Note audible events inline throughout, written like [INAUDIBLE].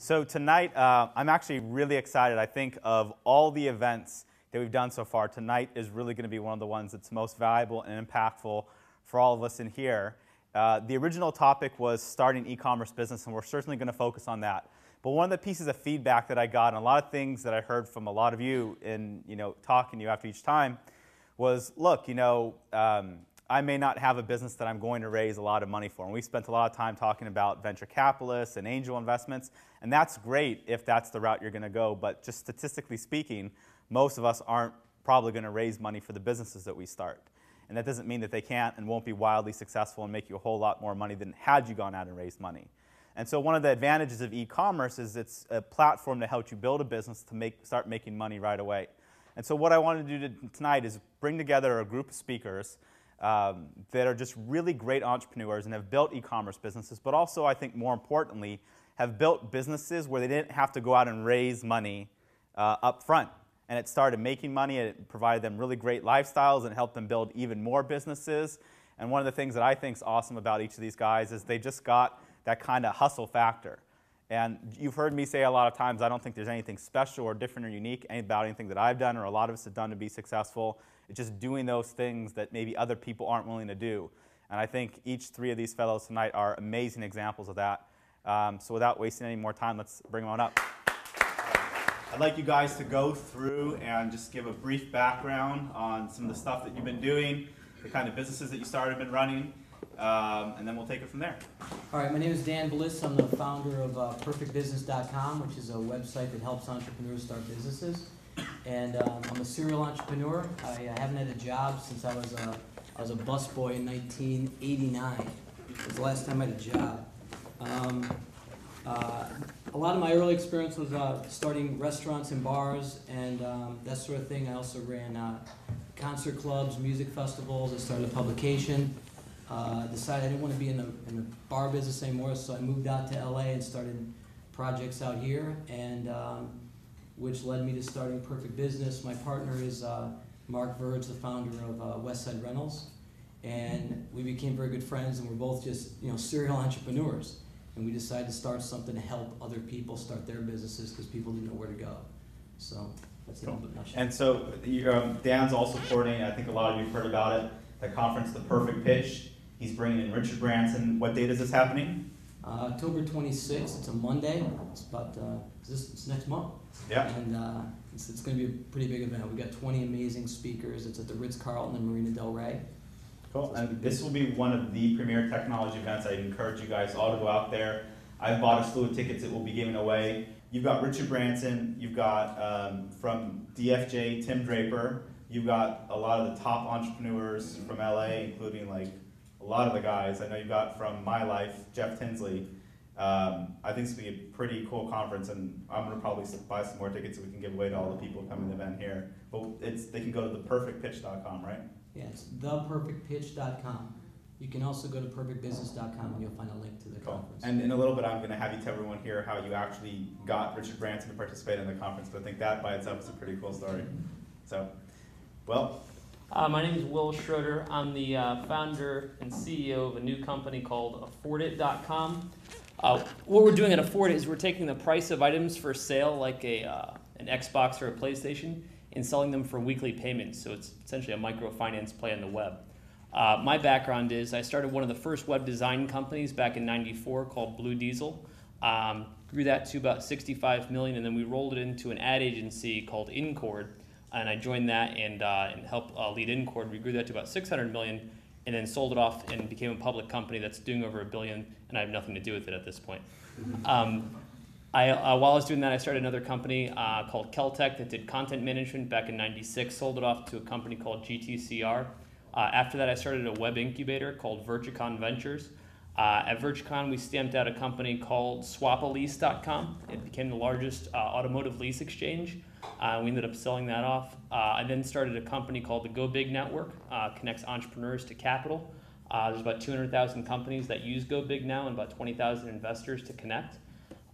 So tonight, uh, I'm actually really excited. I think of all the events that we've done so far, tonight is really going to be one of the ones that's most valuable and impactful for all of us in here. Uh, the original topic was starting e-commerce business, and we're certainly going to focus on that. But one of the pieces of feedback that I got, and a lot of things that I heard from a lot of you in you know talking to you after each time, was look, you know, um, I may not have a business that I'm going to raise a lot of money for. And we spent a lot of time talking about venture capitalists and angel investments, and that's great if that's the route you're going to go. But just statistically speaking, most of us aren't probably going to raise money for the businesses that we start. And that doesn't mean that they can't and won't be wildly successful and make you a whole lot more money than had you gone out and raised money. And so one of the advantages of e-commerce is it's a platform to help you build a business to make, start making money right away. And so what I wanted to do tonight is bring together a group of speakers um, that are just really great entrepreneurs and have built e-commerce businesses, but also I think more importantly have built businesses where they didn't have to go out and raise money uh, up front. And it started making money. and It provided them really great lifestyles and helped them build even more businesses. And one of the things that I think is awesome about each of these guys is they just got that kind of hustle factor. And you've heard me say a lot of times, I don't think there's anything special or different or unique about anything that I've done or a lot of us have done to be successful. It's just doing those things that maybe other people aren't willing to do. And I think each three of these fellows tonight are amazing examples of that. Um, so without wasting any more time, let's bring them on up. I'd like you guys to go through and just give a brief background on some of the stuff that you've been doing, the kind of businesses that you started and been running, um, and then we'll take it from there. All right, my name is Dan Bliss. I'm the founder of uh, PerfectBusiness.com, which is a website that helps entrepreneurs start businesses and um, I'm a serial entrepreneur. I, I, haven't had a job since I was a, I was a busboy in 1989. It was the last time I had a job. Um, uh, a lot of my early experience was uh, starting restaurants and bars and um, that sort of thing. I also ran uh, concert clubs, music festivals. I started a publication. Uh, decided I didn't want to be in the, in the bar business anymore, so I moved out to LA and started projects out here. And um, which led me to starting Perfect Business. My partner is uh, Mark Verge, the founder of uh, Westside Rentals, and we became very good friends, and we're both just you know serial entrepreneurs. And we decided to start something to help other people start their businesses because people didn't know where to go. So that's cool. And so um, Dan's also supporting. I think a lot of you've heard about it. The conference, The Perfect Pitch. He's bringing in Richard Branson. What date is this happening? Uh, October 26th. It's a Monday. It's about uh, this it's next month. Yeah. And uh, it's, it's going to be a pretty big event. We've got 20 amazing speakers. It's at the Ritz Carlton in Marina Del Rey. Cool. And this will be one of the premier technology events. I encourage you guys all to go out there. I've bought a slew of tickets that will be giving away. You've got Richard Branson. You've got um, from DFJ Tim Draper. You've got a lot of the top entrepreneurs from LA, including like a lot of the guys. I know you've got from My Life, Jeff Tinsley. Um, I think it's gonna be a pretty cool conference, and I'm gonna probably buy some more tickets so we can give away to all the people coming to the event here. But it's they can go to theperfectpitch.com, right? Yeah, it's theperfectpitch.com. You can also go to perfectbusiness.com and you'll find a link to the cool. conference. And in a little bit, I'm going to have you tell everyone here how you actually got Richard Branson to participate in the conference. But I think that by itself is a pretty cool story. So, well. Uh, my name is Wil Schroter. I'm the uh, founder and CEO of a new company called Affordit.com. Uh, what we're doing at Afford is we're taking the price of items for sale, like a, uh, an Xbox or a PlayStation, and selling them for weekly payments. So it's essentially a microfinance play on the web. Uh, my background is I started one of the first web design companies back in '94 called Blue Diesel. Um, grew that to about 65 million, and then we rolled it into an ad agency called Incord, and I joined that and, uh, and helped uh, lead Incord. We grew that to about 600 million, and then sold it off and became a public company that's doing over a billion, and I have nothing to do with it at this point. Um, I, uh, while I was doing that, I started another company uh, called Keltec that did content management back in '96. Sold it off to a company called GTCR. Uh, after that, I started a web incubator called Virtucon Ventures. Uh, at Virtucon, we stamped out a company called Swapalease.com. It became the largest uh, automotive lease exchange. Uh, we ended up selling that off. Uh, I then started a company called the Go Big Network, uh, connects entrepreneurs to capital. Uh, there's about 200,000 companies that use Go Big now and about 20,000 investors to connect.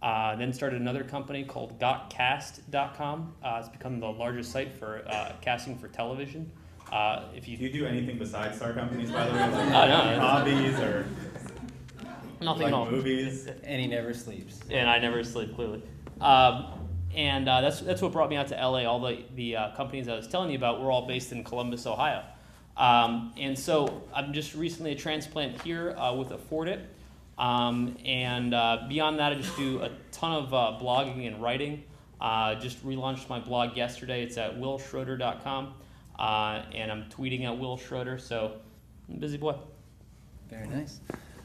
Uh, then started another company called GotCast.com. Uh, it's become the largest site for casting for television. if you, do you do anything besides start companies, by the way, like [LAUGHS] no, hobbies or Nothing like at movies. And he never sleeps. and I never sleep clearly. Um, and uh, that's that's what brought me out to LA. All the the uh, companies I was telling you about were all based in Columbus, Ohio. Um, and so I'm just recently a transplant here uh, with Afford It. Um, and uh, beyond that, I just do a ton of uh, blogging and writing. Uh, just relaunched my blog yesterday. It's at wilschroter.com. Uh, and I'm tweeting at Wil Schroter. So I'm a busy boy. Very nice.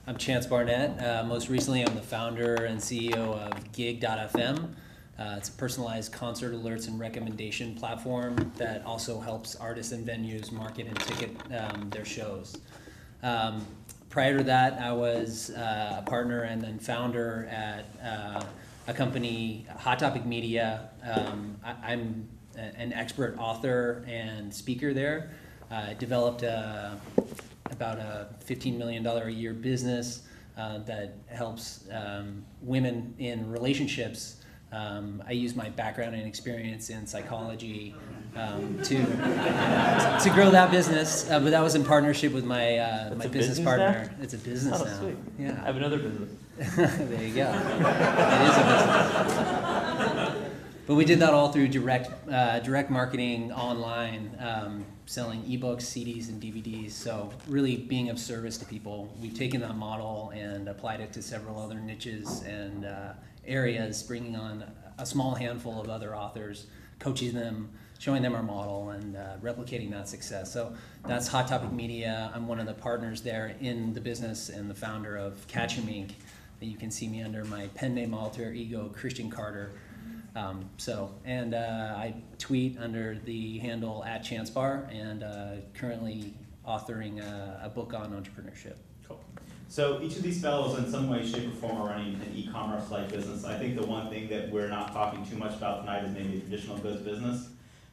I'm Chance Barnett. Uh, most recently, I'm the founder and CEO of Gig.fm. Uh, it's a personalized concert alerts and recommendation platform that also helps artists and venues market and ticket um, their shows. Um, prior to that, I was uh, a partner and then founder at uh, a company, Hot Topic Media. Um, I, I'm a- an expert author and speaker there. I developed a, about a $15 million a year business uh, that helps um, women in relationships. Um, I use my background and experience in psychology um, to to grow that business, uh, but that was in partnership with my uh, my business, business partner. It's a business Oh, now. sweet. I have another business. [LAUGHS] there you go. It is a business. [LAUGHS] But we did that all through direct uh, direct marketing online, um, selling ebooks, CDs, and DVDs. So really being of service to people. We've taken that model and applied it to several other niches and uh, areas, bringing on a small handful of other authors, coaching them, showing them our model, and uh, replicating that success. So that's Hot Topic Media. I'm one of the partners there in the business and the founder of Catch Him Inc. That you can see me under my pen name alter ego Christian Carter. Um, so, and uh, I tweet under the handle at Chance Bar, and uh, currently authoring a, a book on entrepreneurship. Cool. So each of these fellows, in some way, shape, or form, are running an e-commerce like business. I think the one thing that we're not talking too much about tonight is maybe a traditional goods business.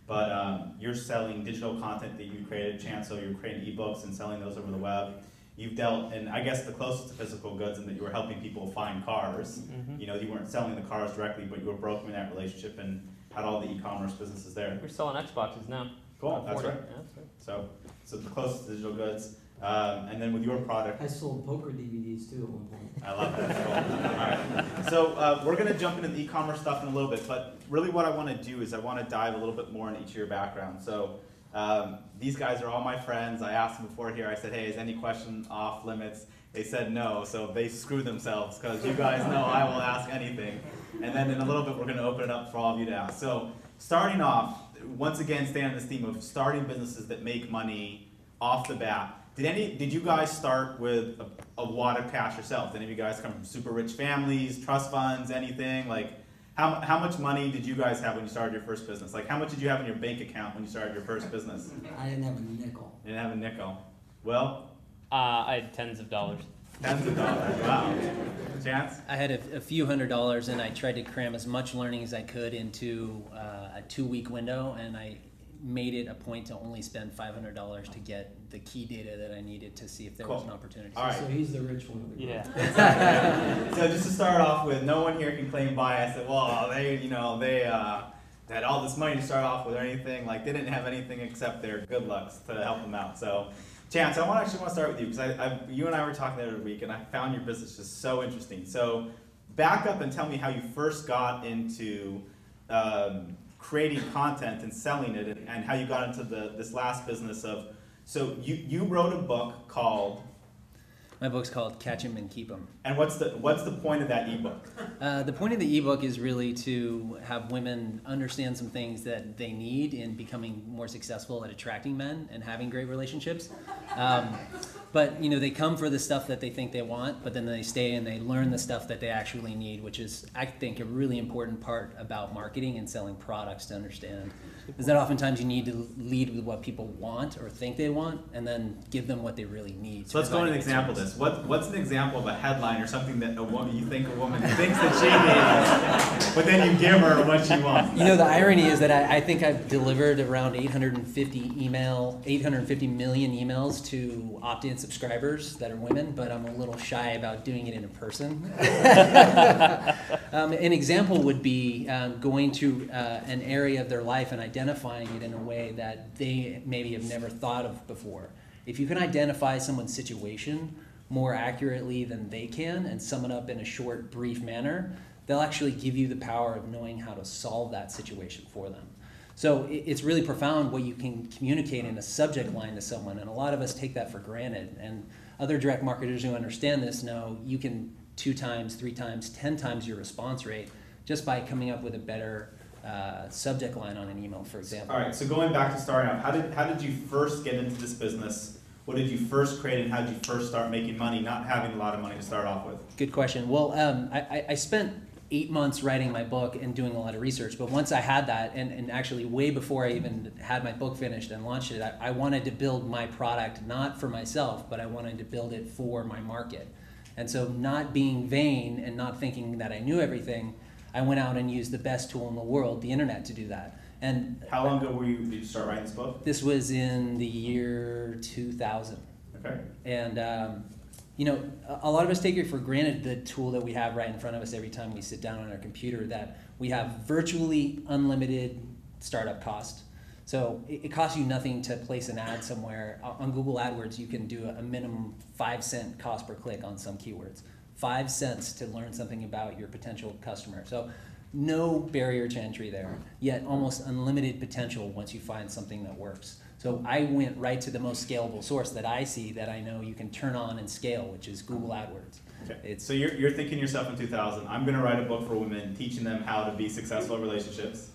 But um, you're selling digital content that you created, Chance. So you're creating ebooks and selling those over the web. You've dealt, and I guess the closest to physical goods, in that you were helping people find cars. Mhm. You know, you weren't selling the cars directly, but you were brokering that relationship and had all the e-commerce businesses there. We're selling Xboxes now. Cool, that's right. Yeah, that's right. So, so the closest to digital goods, um, and then with your product, I sold poker DVDs too at one point. I love that. Cool. All right. So uh, we're going to jump into the e-commerce stuff in a little bit, but really what I want to do is I want to dive a little bit more into each of your backgrounds. So um, these guys are all my friends. I asked them before here. I said, "Hey, is any question off limits?" They said no, so they screwed themselves because you guys know I will ask anything. And then in a little bit, we're going to open it up for all of you to ask. So starting off, once again, staying on this theme of starting businesses that make money off the bat. Did any? Did you guys start with a, a lot of cash yourself? Did any of you guys come from super rich families, trust funds, anything? Like, how, how much money did you guys have when you started your first business? Like, how much did you have in your bank account when you started your first business? I didn't have a nickel. You didn't have a nickel. Well, Uh, I had tens of dollars. tens of dollars. Wow. Chance? I had a, a few hundred dollars, and I tried to cram as much learning as I could into uh, a two-week window, and I made it a point to only spend five hundred dollars to get the key data that I needed to see if there was an opportunity. All right. So he's the rich one of the group. Yeah. [LAUGHS] so just to start off with, no one here can claim bias that well they you know they uh, had all this money to start off with or anything like they didn't have anything except their good lucks to help them out. So, Chance, I want actually want to start with you because I, I, you and I were talking the other week and I found your business just so interesting. So, back up and tell me how you first got into um, creating content and selling it and, and how you got into the this last business of. So you, you wrote a book called My book's called Catch Him and Keep Him. and what's the what's the point of that ebook? Uh, the point of the ebook is really to have women understand some things that they need in becoming more successful at attracting men and having great relationships. Um, but you know, they come for the stuff that they think they want, but then they stay and they learn the stuff that they actually need, which is, I think, a really important part about marketing and selling products to understand. Is that oftentimes you need to lead with what people want or think they want, and then give them what they really need. So let's go provide into a an example of this. What, what's an example of a headline or something that a woman you think a woman thinks that she needs, but then you give her what she wants? You know, the irony is that I, I think I've delivered around 850 email, 850 million emails to opt-in subscribers that are women, but I'm a little shy about doing it in person. [LAUGHS] um, an example would be um, going to uh, an area of their life and identifying it in a way that they maybe have never thought of before. If you can identify someone's situation more accurately than they can and sum it up in a short, brief manner, they'll actually give you the power of knowing how to solve that situation for them. So it's really profound what you can communicate in a subject line to someone, and a lot of us take that for granted. And other direct marketers who understand this know you can two times, three times, ten times your response rate just by coming up with a better uh, subject line on an email, for example. All right, so going back to starting out, how did, how did you first get into this business? What did you first create and how did you first start making money, not having a lot of money to start off with? Good question. Well, um, I, I- I spent eight months writing my book and doing a lot of research. But once I had that, and, and actually way before I even had my book finished and launched it, I, I wanted to build my product not for myself, but I wanted to build it for my market. And so, not being vain and not thinking that I knew everything, I went out and used the best tool in the world, the internet, to do that. And How long ago were you, did you start writing this book? this was in the year 2000. Okay. And um, you know, a- lot of us take it for granted the tool that we have right in front of us every time we sit down on our computer that we have virtually unlimited startup cost. So it, it costs you nothing to place an ad somewhere. On Google AdWords, you can do a minimum five cent cost per click on some keywords. Five cents to learn something about your potential customer. So no barrier to entry there, yet almost unlimited potential once you find something that works. So I went right to the most scalable source that I see that I know you can turn on and scale, which is Google AdWords. Okay. It's So you're, you're thinking yourself in 2000, I'm going to write a book for women teaching them how to be successful in relationships.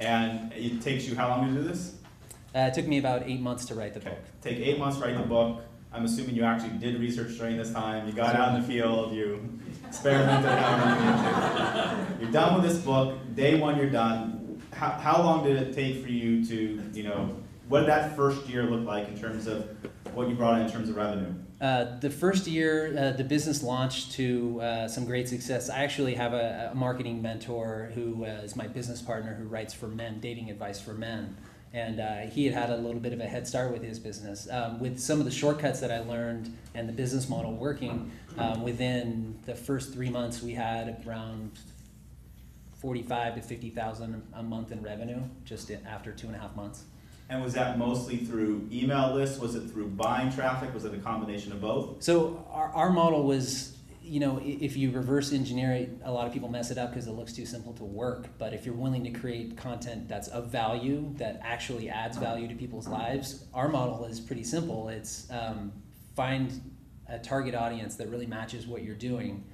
And it takes you how long to do this? uh, it took me about eight months to write the Okay. book. Take eight months to write the book. I'm assuming you actually did research during this time. You got out in the field. You experimented You're done with this book. Day one, you're done. How, how long did it take for you to, you know, what did that first year look like in terms of what you brought in in terms of revenue? Uh, the first year, uh, the business launched to uh, some great success. I actually have a, a marketing mentor who uh, is my business partner who writes for men, dating advice for men. And uh, he had had a little bit of a head start with his business. Um, with some of the shortcuts that I learned and the business model working, um, within the first three months, we had around 45 to 50,000 a month in revenue just in, after two and a half months. And was that mostly through email lists? Was it through buying traffic? Was it a combination of both? So our, our model was, you know, if you reverse engineer it, a lot of people mess it up because it looks too simple to work. But if you're willing to create content that's of value, that actually adds value to people's lives, our model is pretty simple. It's um, find a target audience that really matches what you're doing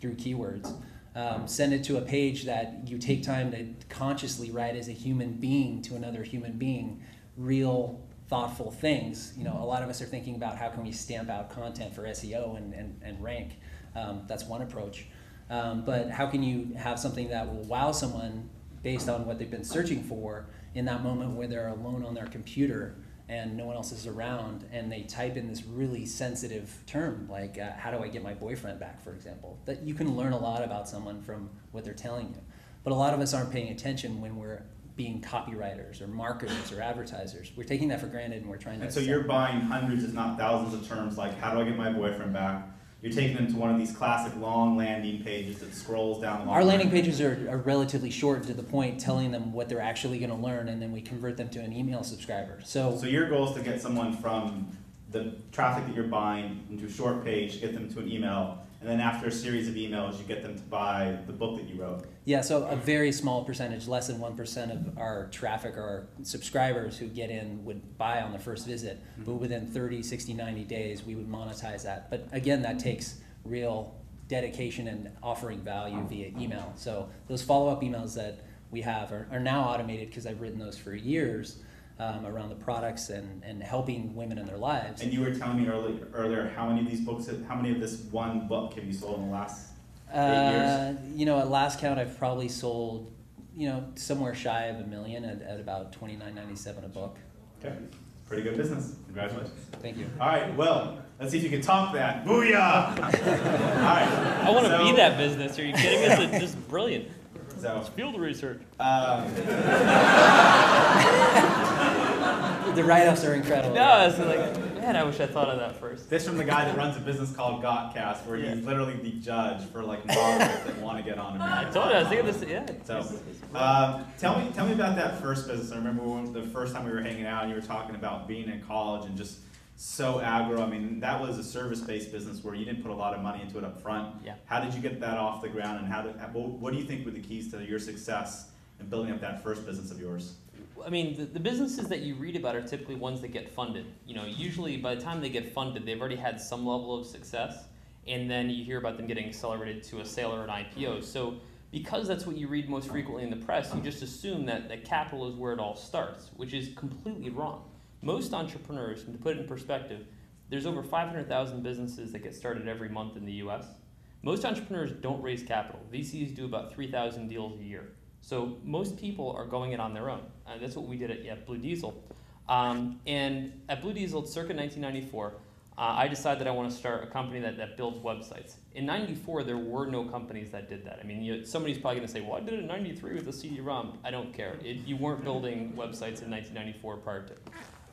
through keywords. Um, send it to a page that you take time to consciously write as a human being to another human being, real thoughtful things. You know, a lot of us are thinking about how can we stamp out content for SEO and, and, and rank. Um, that's one approach. Um, but how can you have something that will wow someone based on what they've been searching for in that moment where they're alone on their computer and no one else is around and they type in this really sensitive term like uh, how do i get my boyfriend back for example that you can learn a lot about someone from what they're telling you but a lot of us aren't paying attention when we're being copywriters or marketers or advertisers we're taking that for granted and we're trying to And so you're buying hundreds, if not thousands, of terms like "How do I get my boyfriend back?" You're taking them to one of these classic long landing pages that scrolls down the long. Our landing pages are, are relatively short and to the point, telling them what they're actually going to learn, and then we convert them to an email subscriber. So, So your goal is to get someone from the traffic that you're buying into a short page, get them to an email, and then after a series of emails, you get them to buy the book that you wrote. yeah, so a very small percentage, less than 1% of our traffic or our subscribers who get in would buy on the first visit. Mm-hmm. But within 30, 60, 90 days, we would monetize that. But again, that takes real dedication and offering value via email. So those follow up emails that we have are, are now automated because I've written those for years. Um, around the products and, and helping women in their lives. And you were telling me earlier, earlier how many of these books, how many of this one book have you sold in the last? Eight Uh, you know, at last count, I've probably sold, you know, somewhere shy of a million at, at about twenty nine ninety seven a book. Okay, pretty good business. Congratulations. Thank you. All right, well, let's see if you can top that. Booyah! [LAUGHS] All right. I want to so- be that business. Are you kidding me? It's just brilliant. So, It's field research. um, [LAUGHS] The write offs are incredible. No, it's like, man, I wish I thought of that first. this from the guy that runs a business called Gotcast, where Yeah. he's literally the judge for like models that want to get on I American told you, I was Idol. thinking this. Yeah. So, um, tell me, tell me about that first business. I remember when the first time we were hanging out, and you were talking about being in college and just so agro. I mean, that was a service-based business where you didn't put a lot of money into it up front. Yeah. How did you get that off the ground, and how did, what, do you think were the keys to your success in building up that first business of yours? I mean, the, the businesses that you read about are typically ones that get funded. You know, usually by the time they get funded, they've already had some level of success, and then you hear about them getting accelerated to a sale or an IPO. So, because that's what you read most frequently in the press, you just assume that, that capital is where it all starts, which is completely wrong. Most entrepreneurs, and to put it in perspective, there's over 500,000 businesses that get started every month in the US. Most entrepreneurs don't raise capital. VCs do about 3,000 deals a year. So most people are going it on their own. Uh, that's what we did at, at Blue Diesel. Um, and at Blue Diesel, circa 1994, uh, I decided that I want to start a company that, that builds websites. In 94, there were no companies that did that. I mean, you, somebody's probably going to say, well, I did it in 93 with a CD-ROM. I don't care. It, you weren't building websites in 1994 prior to.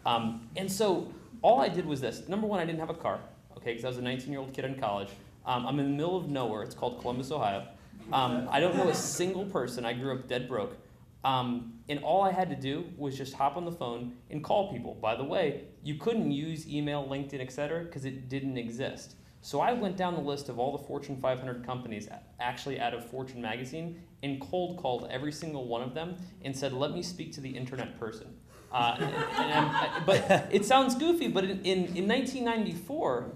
Um, and so all I did was this. Number one, I didn't have a car, okay, because I was a 19-year-old kid in college. Um, I'm in the middle of nowhere. It's called Columbus, Ohio. Um, I don't know a single person. I grew up dead broke. Um, and all I had to do was just hop on the phone and call people. By the way, you couldn't use email, LinkedIn, etc., because it didn't exist. So I went down the list of all the Fortune 500 companies actually out of Fortune magazine and cold called every single one of them and said, "Let me speak to the internet person." Uh, and, and but it sounds goofy, but in, in, in 1994,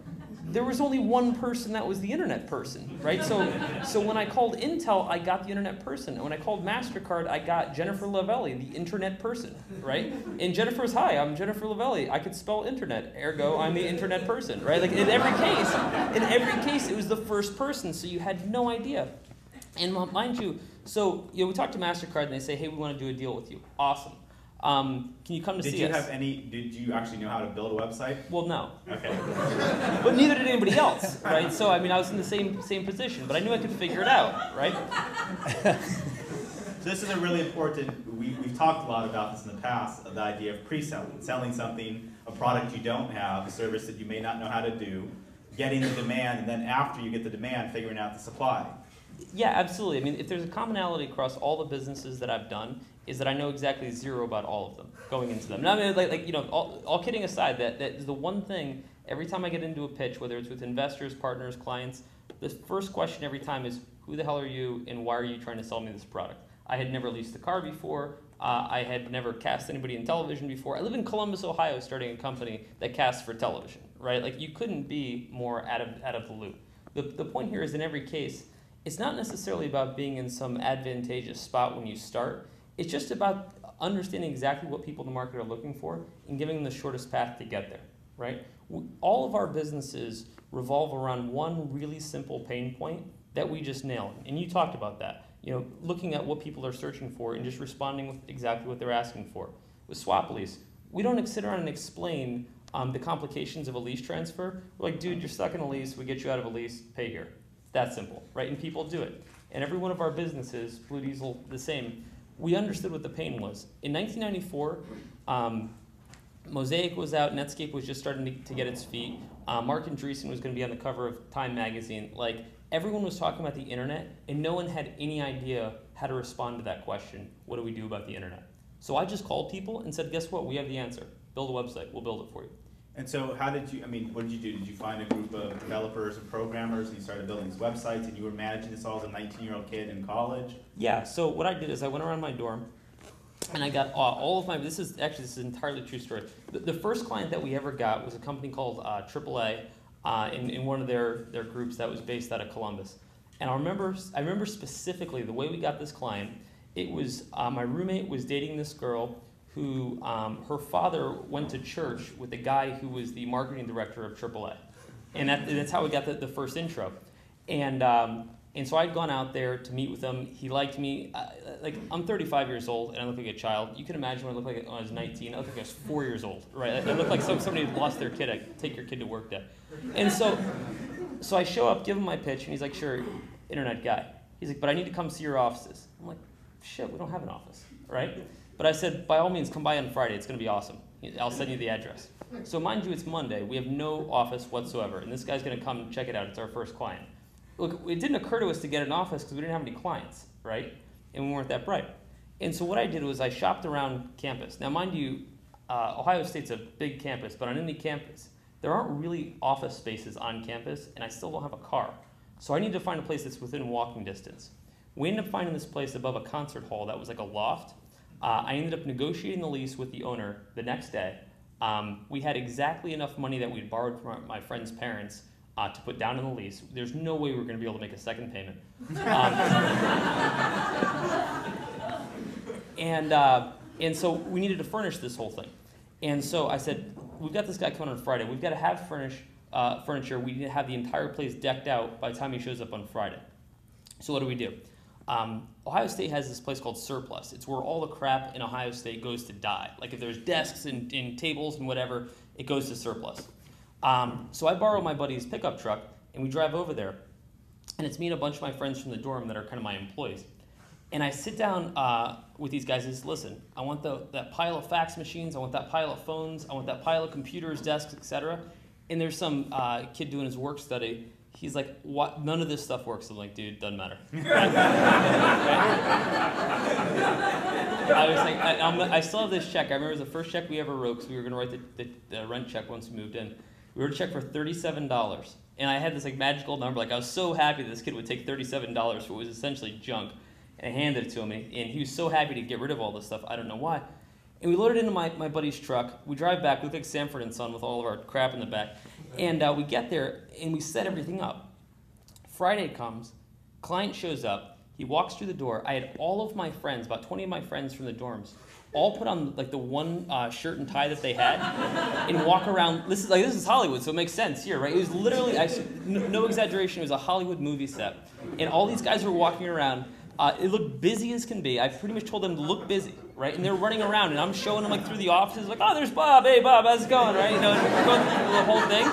there was only one person that was the internet person, right? So, so when I called Intel, I got the internet person. And when I called MasterCard, I got Jennifer Lavelli, the internet person, right? And Jennifer's, hi, I'm Jennifer Lavelli. I could spell internet, ergo, I'm the internet person, right? Like in every case, in every case, it was the first person, so you had no idea. And mind you, so you know, we talked to MasterCard and they say, hey, we want to do a deal with you. Awesome. Um, can you come to did see you us? have any? Did you actually know how to build a website? Well, no. Okay. [LAUGHS] but neither did anybody else, right? So I mean, I was in the same same position, but I knew I could figure it out, right? so this is a really important. We we've talked a lot about this in the past. The idea of pre-selling, selling something, a product you don't have, a service that you may not know how to do, getting the demand, and then after you get the demand, figuring out the supply. Yeah, absolutely. I mean, if there's a commonality across all the businesses that I've done, is that I know exactly zero about all of them going into them. Now, I mean, like, like you know, all, all kidding aside, that, that is the one thing every time I get into a pitch, whether it's with investors, partners, clients, the first question every time is, who the hell are you and why are you trying to sell me this product? I had never leased a car before. Uh, I had never cast anybody in television before. I live in Columbus, Ohio, starting a company that casts for television, right? Like you couldn't be more out of, out of the loop. The, the point here is in every case, it's not necessarily about being in some advantageous spot when you start. It's just about understanding exactly what people in the market are looking for and giving them the shortest path to get there, right? All of our businesses revolve around one really simple pain point that we just nail. And you talked about that. You know, looking at what people are searching for and just responding with exactly what they're asking for. With Swap Lease, we don't sit around and explain um, the complications of a lease transfer. We're like, dude, you're stuck in a lease. We get you out of a lease. Pay here. That simple, right? And people do it. And every one of our businesses, Blue Diesel, the same, we understood what the pain was. In 1994, um, Mosaic was out, Netscape was just starting to, to get its feet. Uh, Marc Andreessen was going to be on the cover of Time magazine. Like, everyone was talking about the internet, and no one had any idea how to respond to that question what do we do about the internet? So I just called people and said, guess what? We have the answer. Build a website, we'll build it for you. And so, how did you? I mean, what did you do? Did you find a group of developers and programmers, and you started building these websites, and you were managing this all as a 19-year-old kid in college? Yeah. So what I did is I went around my dorm, and I got uh, all of my. This is actually this is entirely true story. The, the first client that we ever got was a company called uh, AAA, uh, in, in one of their their groups that was based out of Columbus. And I remember I remember specifically the way we got this client. It was uh, my roommate was dating this girl who um, her father went to church with a guy who was the marketing director of AAA. And, that, that's how we got the, the first intro. And, um, and so I'd gone out there to meet with him. He liked me. Uh, like, I'm 35 years old and I look like a child. You can imagine what I looked like when I was 19. I looked like I was four years old, right? I, I looked like some, somebody lost their kid. I take your kid to work day. And so, so I show up, give him my pitch, and he's like, sure, internet guy. He's like, but I need to come see your offices. I'm like, shit, we don't have an office, right? But I said, by all means, come by on Friday. It's going to be awesome. I'll send you the address. So mind you, it's Monday. We have no office whatsoever, and this guy's going to come check it out. It's our first client. Look, it didn't occur to us to get an office because we didn't have any clients, right? And we weren't that bright. And so what I did was I shopped around campus. Now, mind you, uh, Ohio State's a big campus, but on any campus, there aren't really office spaces on campus, and I still don't have a car. So I need to find a place that's within walking distance. We ended up finding this place above a concert hall that was like a loft. Uh, I ended up negotiating the lease with the owner the next day. Um, we had exactly enough money that we'd borrowed from my friend's parents uh, to put down in the lease. There's no way we were going to be able to make a second payment. Um, [LAUGHS] and, uh, and so we needed to furnish this whole thing. And so I said, we've got this guy coming on Friday. We've got to have furnish, uh, furniture. We need to have the entire place decked out by the time he shows up on Friday. So what do we do? Um, Ohio State has this place called Surplus. It's where all the crap in Ohio State goes to die. Like if there's desks and, and tables and whatever, it goes to Surplus. Um, so I borrow my buddy's pickup truck and we drive over there. And it's me and a bunch of my friends from the dorm that are kind of my employees. And I sit down uh, with these guys and say, listen, I want the, that pile of fax machines, I want that pile of phones, I want that pile of computers, desks, etc. And there's some uh, kid doing his work study. He's like, what? None of this stuff works. I'm like, dude, doesn't matter. [LAUGHS] I was like, I, I'm, I still have this check. I remember it was the first check we ever wrote because we were going to write the, the, the rent check once we moved in. We wrote a check for $37. And I had this like magical number. Like I was so happy that this kid would take $37 for what was essentially junk. And I handed it to him. And he was so happy to get rid of all this stuff. I don't know why. And we loaded into my, my buddy's truck. We drive back. We look like Sanford and Son with all of our crap in the back. And uh, we get there and we set everything up. Friday comes. Client shows up. He walks through the door. I had all of my friends, about 20 of my friends from the dorms, all put on like the one uh, shirt and tie that they had, and walk around. This is like this is Hollywood, so it makes sense here, right? It was literally, I, no, no exaggeration, it was a Hollywood movie set, and all these guys were walking around. Uh, it looked busy as can be. I pretty much told them to look busy, right? And they're running around, and I'm showing them like through the offices, like, oh, there's Bob. Hey, Bob, how's it going, right? You know, going through the whole thing.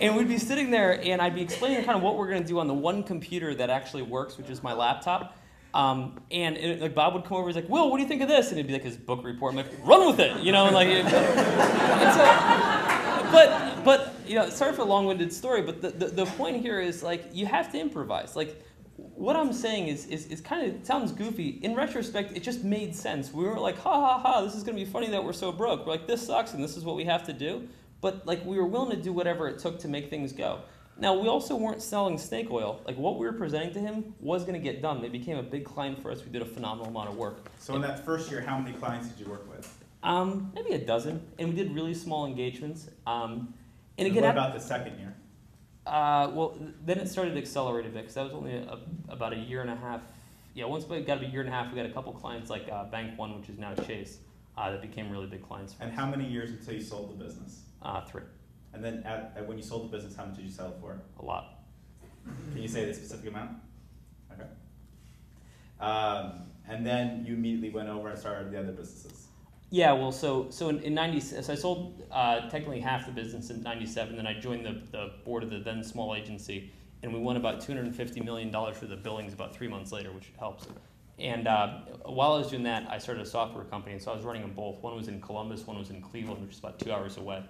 And we'd be sitting there, and I'd be explaining kind of what we're going to do on the one computer that actually works, which is my laptop. Um, and it, like Bob would come over, he's like, "Will, what do you think of this?" And it'd be like his book report. I'm like, "Run with it," you know, like. It, so, but but you know, sorry for a long-winded story, but the, the, the point here is like you have to improvise. Like what I'm saying is is, is kind of sounds goofy. In retrospect, it just made sense. We were like, "Ha ha ha! This is going to be funny that we're so broke." We're like, "This sucks, and this is what we have to do." But like we were willing to do whatever it took to make things go. Now we also weren't selling snake oil. Like what we were presenting to him was going to get done. They became a big client for us. We did a phenomenal amount of work. So in that first year, how many clients did you work with? Um, maybe a dozen, and we did really small engagements. Um, and And again, what about the second year? Uh, well, then it started to accelerate a bit because that was only a, about a year and a half. Yeah, once we got a year and a half, we got a couple clients like uh, Bank One, which is now Chase, uh, that became really big clients for And us. how many years until you sold the business? Uh, three, And then at, at when you sold the business, how much did you sell it for? a lot. Can you say the specific amount? Okay. Um, and then you immediately went over and started the other businesses. Yeah, well, so so in, in ninety, so I sold uh, technically half the business in '97. Then I joined the, the board of the then small agency, and we won about 250 million dollars for the billings about three months later, which helps. And uh, while I was doing that, I started a software company, and so I was running them both. One was in Columbus, one was in Cleveland, which is about two hours away,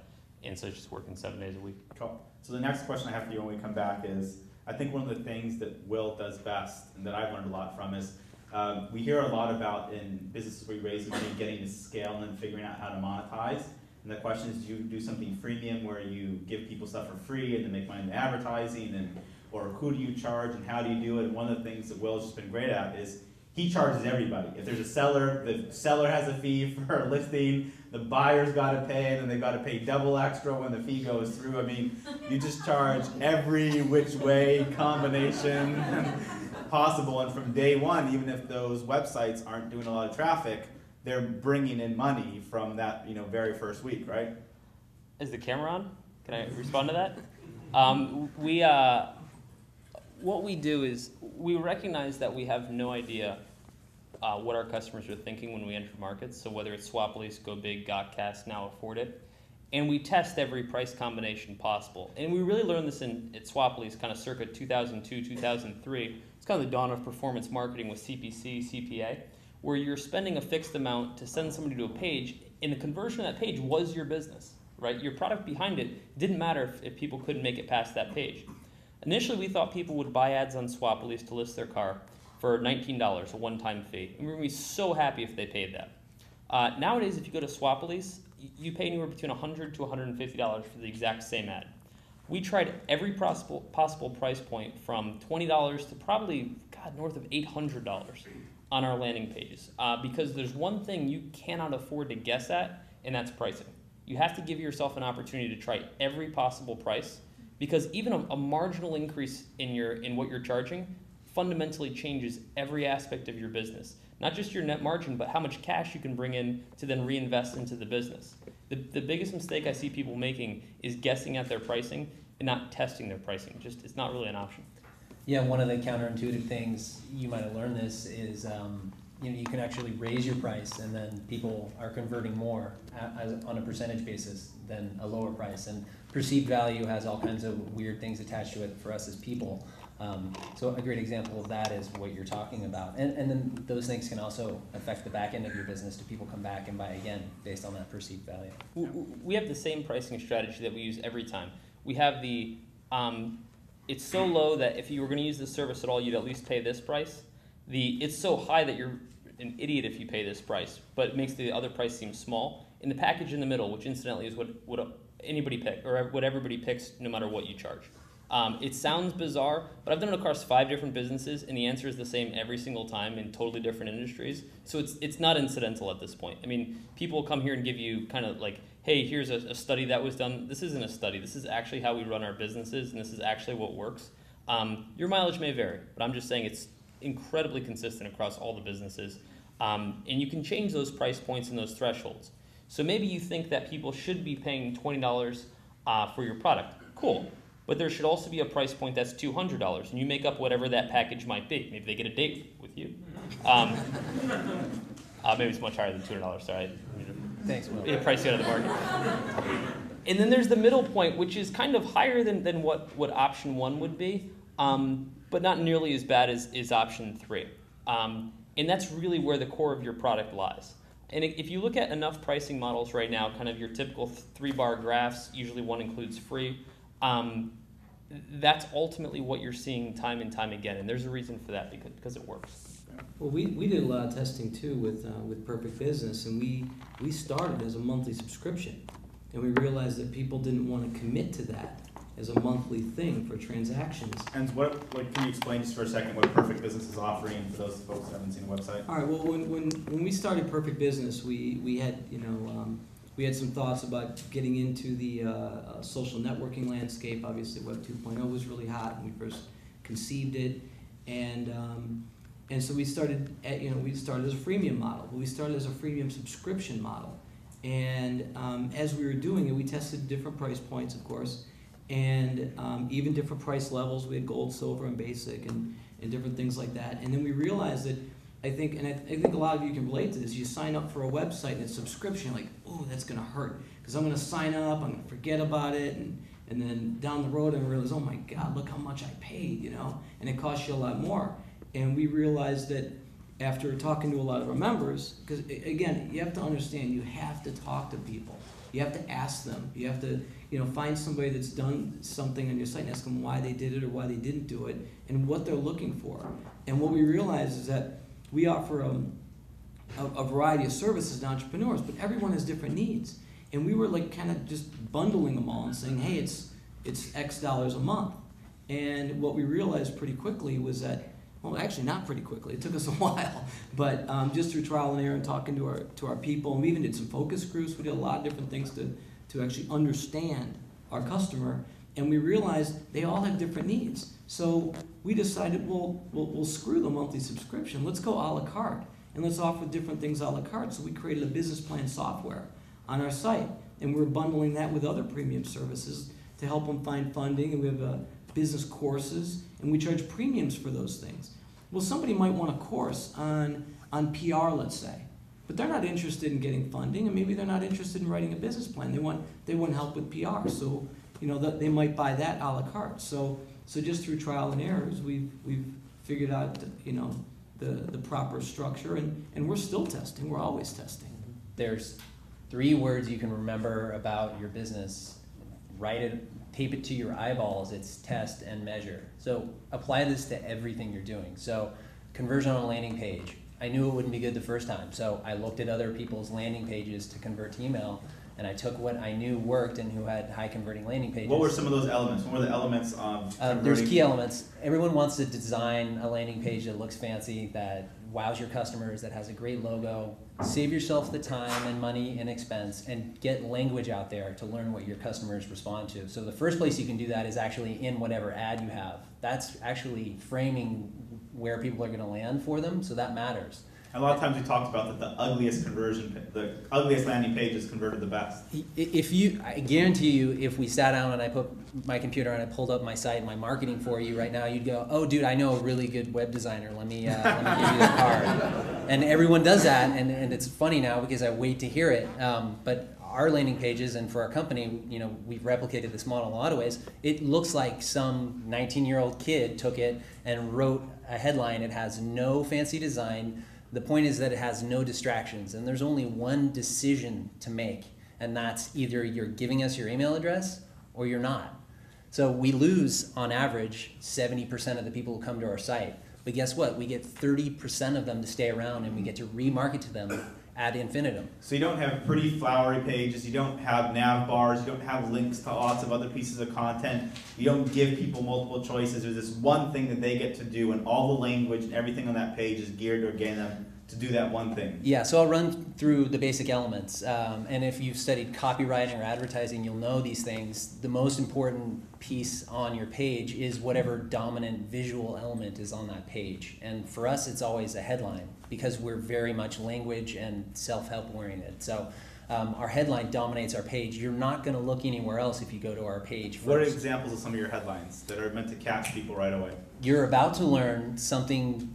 and so I was just working seven days a week. Cool. So the next question I have for you when we come back is, I think one of the things that Will does best and that I've learned a lot from is, um, we hear a lot about in businesses where you raise money, getting to scale and then figuring out how to monetize. And the question is, do you do something freemium where you give people stuff for free and then make money in advertising and, or who do you charge and how do you do it? And one of the things that Will's just been great at is he charges everybody. If there's a seller, the seller has a fee [LAUGHS] for a listing, the buyer's got to pay, and then they've got to pay double extra when the fee goes through. I mean, you just charge every which way combination [LAUGHS] possible, and from day one, even if those websites aren't doing a lot of traffic, they're bringing in money from that you know very first week, right? Is the camera on? Can I respond to that? Um, we, uh, what we do is we recognize that we have no idea uh, what our customers are thinking when we enter markets. So whether it's Swap Lease, Go Big, Gotcast, now Afford It, and we test every price combination possible. And we really learned this in at Swap kind of circa 2002, 2003. It's kind of the dawn of performance marketing with CPC, CPA, where you're spending a fixed amount to send somebody to a page, and the conversion of that page was your business, right? Your product behind it didn't matter if, if people couldn't make it past that page. Initially, we thought people would buy ads on Swap to list their car for $19, a one-time fee. And we were so happy if they paid that. Uh, nowadays, if you go to Swap Lease, y- you pay anywhere between 100 to 150 dollars for the exact same ad. We tried every possible possible price point from twenty dollars to probably God north of eight hundred dollars on our landing pages uh, because there's one thing you cannot afford to guess at, and that's pricing. You have to give yourself an opportunity to try every possible price because even a, a marginal increase in your in what you're charging fundamentally changes every aspect of your business. Not just your net margin, but how much cash you can bring in to then reinvest into the business. The, the biggest mistake I see people making is guessing at their pricing and not testing their pricing. Just it's not really an option. Yeah, one of the counterintuitive things you might have learned this is um, you know you can actually raise your price and then people are converting more as, on a percentage basis than a lower price and perceived value has all kinds of weird things attached to it for us as people. Um, so a great example of that is what you're talking about, and and then those things can also affect the back end of your business. Do people come back and buy again based on that perceived value? We have the same pricing strategy that we use every time. We have the, um, it's so low that if you were going to use this service at all, you'd at least pay this price. The, it's so high that you're an idiot if you pay this price, but it makes the other price seem small. In the package in the middle, which incidentally is what, what anybody pick, or what everybody picks no matter what you charge. Um, it sounds bizarre, but I've done it across five different businesses, and the answer is the same every single time in totally different industries. So it's it's not incidental at this point. I mean, people come here and give you kind of like, hey, here's a, a study that was done. This isn't a study. This is actually how we run our businesses, and this is actually what works. Um, your mileage may vary, but I'm just saying it's incredibly consistent across all the businesses, um, and you can change those price points and those thresholds. So maybe you think that people should be paying twenty dollars uh, for your product. Cool. But there should also be a price point that's two hundred dollars, and you make up whatever that package might be. Maybe they get a date with you. Um, [LAUGHS] uh, maybe it's much higher than two hundred dollars. Sorry, Thanks, Will. yeah, price you out of the market. And then there's the middle point, which is kind of higher than, than what, what option one would be, um, but not nearly as bad as, as option three. Um, and that's really where the core of your product lies. And if you look at enough pricing models right now, kind of your typical three bar graphs, usually one includes free, um, that's ultimately what you're seeing time and time again. And there's a reason for that because, because it works. Well, we, we did a lot of testing too with, uh, with Perfect Business, and we, we started as a monthly subscription. And we realized that people didn't want to commit to that as a monthly thing for transactions. And what, like, can you explain just for a second what Perfect Business is offering for those folks that haven't seen the website? All right, well, when, when, when we started Perfect Business, we, we had, you know, um, we had some thoughts about getting into the uh, uh, social networking landscape. Obviously, Web 2.0 was really hot when we first conceived it. And, um, and so we started, at, you know, we started as a freemium model. We started as a freemium subscription model. And um, as we were doing it, we tested different price points, of course, and um, even different price levels. We had gold, silver, and basic, and, and different things like that. And then we realized that I think, and I, I think a lot of you can relate to this. You sign up for a website and it's subscription, like, oh, that's gonna hurt because I'm gonna sign up, I'm gonna forget about it, and and then down the road I realize, oh my God, look how much I paid, you know, and it costs you a lot more. And we realized that after talking to a lot of our members, because again, you have to understand, you have to talk to people. You have to ask them. You have to, you know, find somebody that's done something on your site and ask them why they did it or why they didn't do it and what they're looking for. And what we realized is that we offer um, a, a variety of services to entrepreneurs, but everyone has different needs. And we were like kind of just bundling them all and saying, hey, it's it's X dollars a month. And what we realized pretty quickly was that, well, actually not pretty quickly. It took us [LAUGHS] a while, but um, just through trial and error and talking to our to our people, and we even did some focus groups. We did a lot of different things to to actually understand our customer, and we realized they all have different needs. So we decided, well, we'll, we'll screw the monthly subscription. Let's go a la carte, and let's offer different things a la carte. So we created a business plan software on our site, and we're bundling that with other premium services to help them find funding. And we have uh, business courses, and we charge premiums for those things. Well, somebody might want a course on on PR, let's say, but they're not interested in getting funding, and maybe they're not interested in writing a business plan. They want they want help with PR, so you know that they might buy that a la carte. So so just through trial and errors, we've we've figured out you know the the proper structure, and and we're still testing. We're always testing. There's three words you can remember about your business. Write it, tape it to your eyeballs. It's test and measure. So apply this to everything you're doing. So conversion on a landing page. I knew it wouldn't be good the first time, so I looked at other people's landing pages to convert to email, and I took what I knew worked and who had high converting landing pages. What were some of those elements? What were the elements of Um, there's key elements. Everyone wants to design a landing page that looks fancy, that wows your customers, that has a great logo. Save yourself the time and money and expense and get language out there to learn what your customers respond to. So the first place you can do that is actually in whatever ad you have. That's actually framing where people are going to land for them, so that matters. A lot of times we talked about that the ugliest conversion, the ugliest landing page is converted the best. I- If you, I guarantee you, if we sat down and I put my computer and I pulled up my site and my marketing for you right now, you'd go, "Oh, dude, I know a really good web designer. Let me, uh, let me give you the card." [LAUGHS] And everyone does that, and, and it's funny now because I wait to hear it. Um, but our landing pages and for our company, you know, we've replicated this model in a lot of ways. It looks like some 19-year-old kid took it and wrote a headline. It has no fancy design. The point is that it has no distractions, and there's only one decision to make, and that's either you're giving us your email address or you're not. So we lose, on average, 70% of the people who come to our site. But guess what? We get 30% of them to stay around, and we get to remarket to them ad infinitum. So you don't have pretty flowery pages, you don't have nav bars, you don't have links to lots of other pieces of content, you don't give people multiple choices. There's this one thing that they get to do, and all the language and everything on that page is geared to getting them to do that one thing. Yeah, so I'll run through the basic elements. Um, and if you've studied copywriting or advertising, you'll know these things. The most important piece on your page is whatever dominant visual element is on that page. And for us, it's always a headline because we're very much language and self help oriented. So um, our headline dominates our page. You're not going to look anywhere else if you go to our page first. What are examples of some of your headlines that are meant to catch people right away? You're about to learn something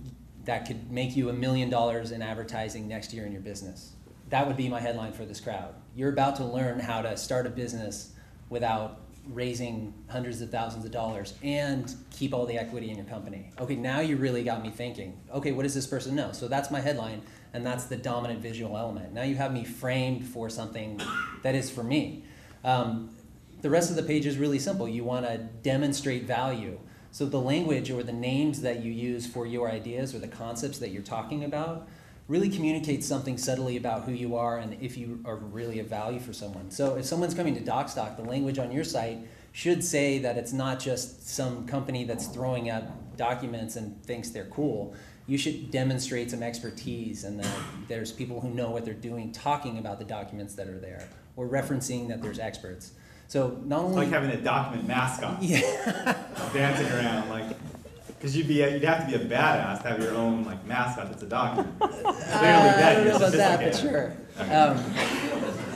that could make you a million dollars in advertising next year in your business. That would be my headline for this crowd. You're about to learn how to start a business without raising hundreds of thousands of dollars and keep all the equity in your company. Okay, now you really got me thinking. Okay, what does this person know? So that's my headline, and that's the dominant visual element. Now you have me framed for something that is for me. Um, the rest of the page is really simple. You want to demonstrate value. So the language or the names that you use for your ideas or the concepts that you're talking about really communicates something subtly about who you are and if you are really of value for someone. So if someone's coming to Docstoc, the language on your site should say that it's not just some company that's throwing up documents and thinks they're cool. You should demonstrate some expertise and that there's people who know what they're doing talking about the documents that are there or referencing that there's experts. So not It's only like having a document mascot yeah. dancing around, like, because you'd be you'd have to be a badass to have your own like mascot that's a document. Clearly, Uh, I don't know about that, but sure. Um,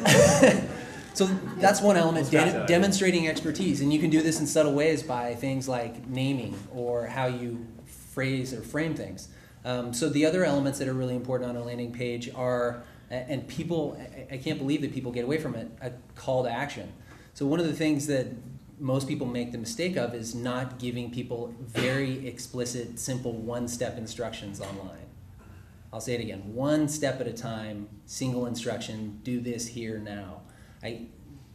[LAUGHS] so that's one element, de- demonstrating expertise, and you can do this in subtle ways by things like naming or how you phrase or frame things. Um, so the other elements that are really important on a landing page are, and people, I can't believe that people get away from it, a call to action. So one of the things that most people make the mistake of is not giving people very explicit, simple one-step instructions online. I'll say it again, one step at a time, single instruction, do this here now. I,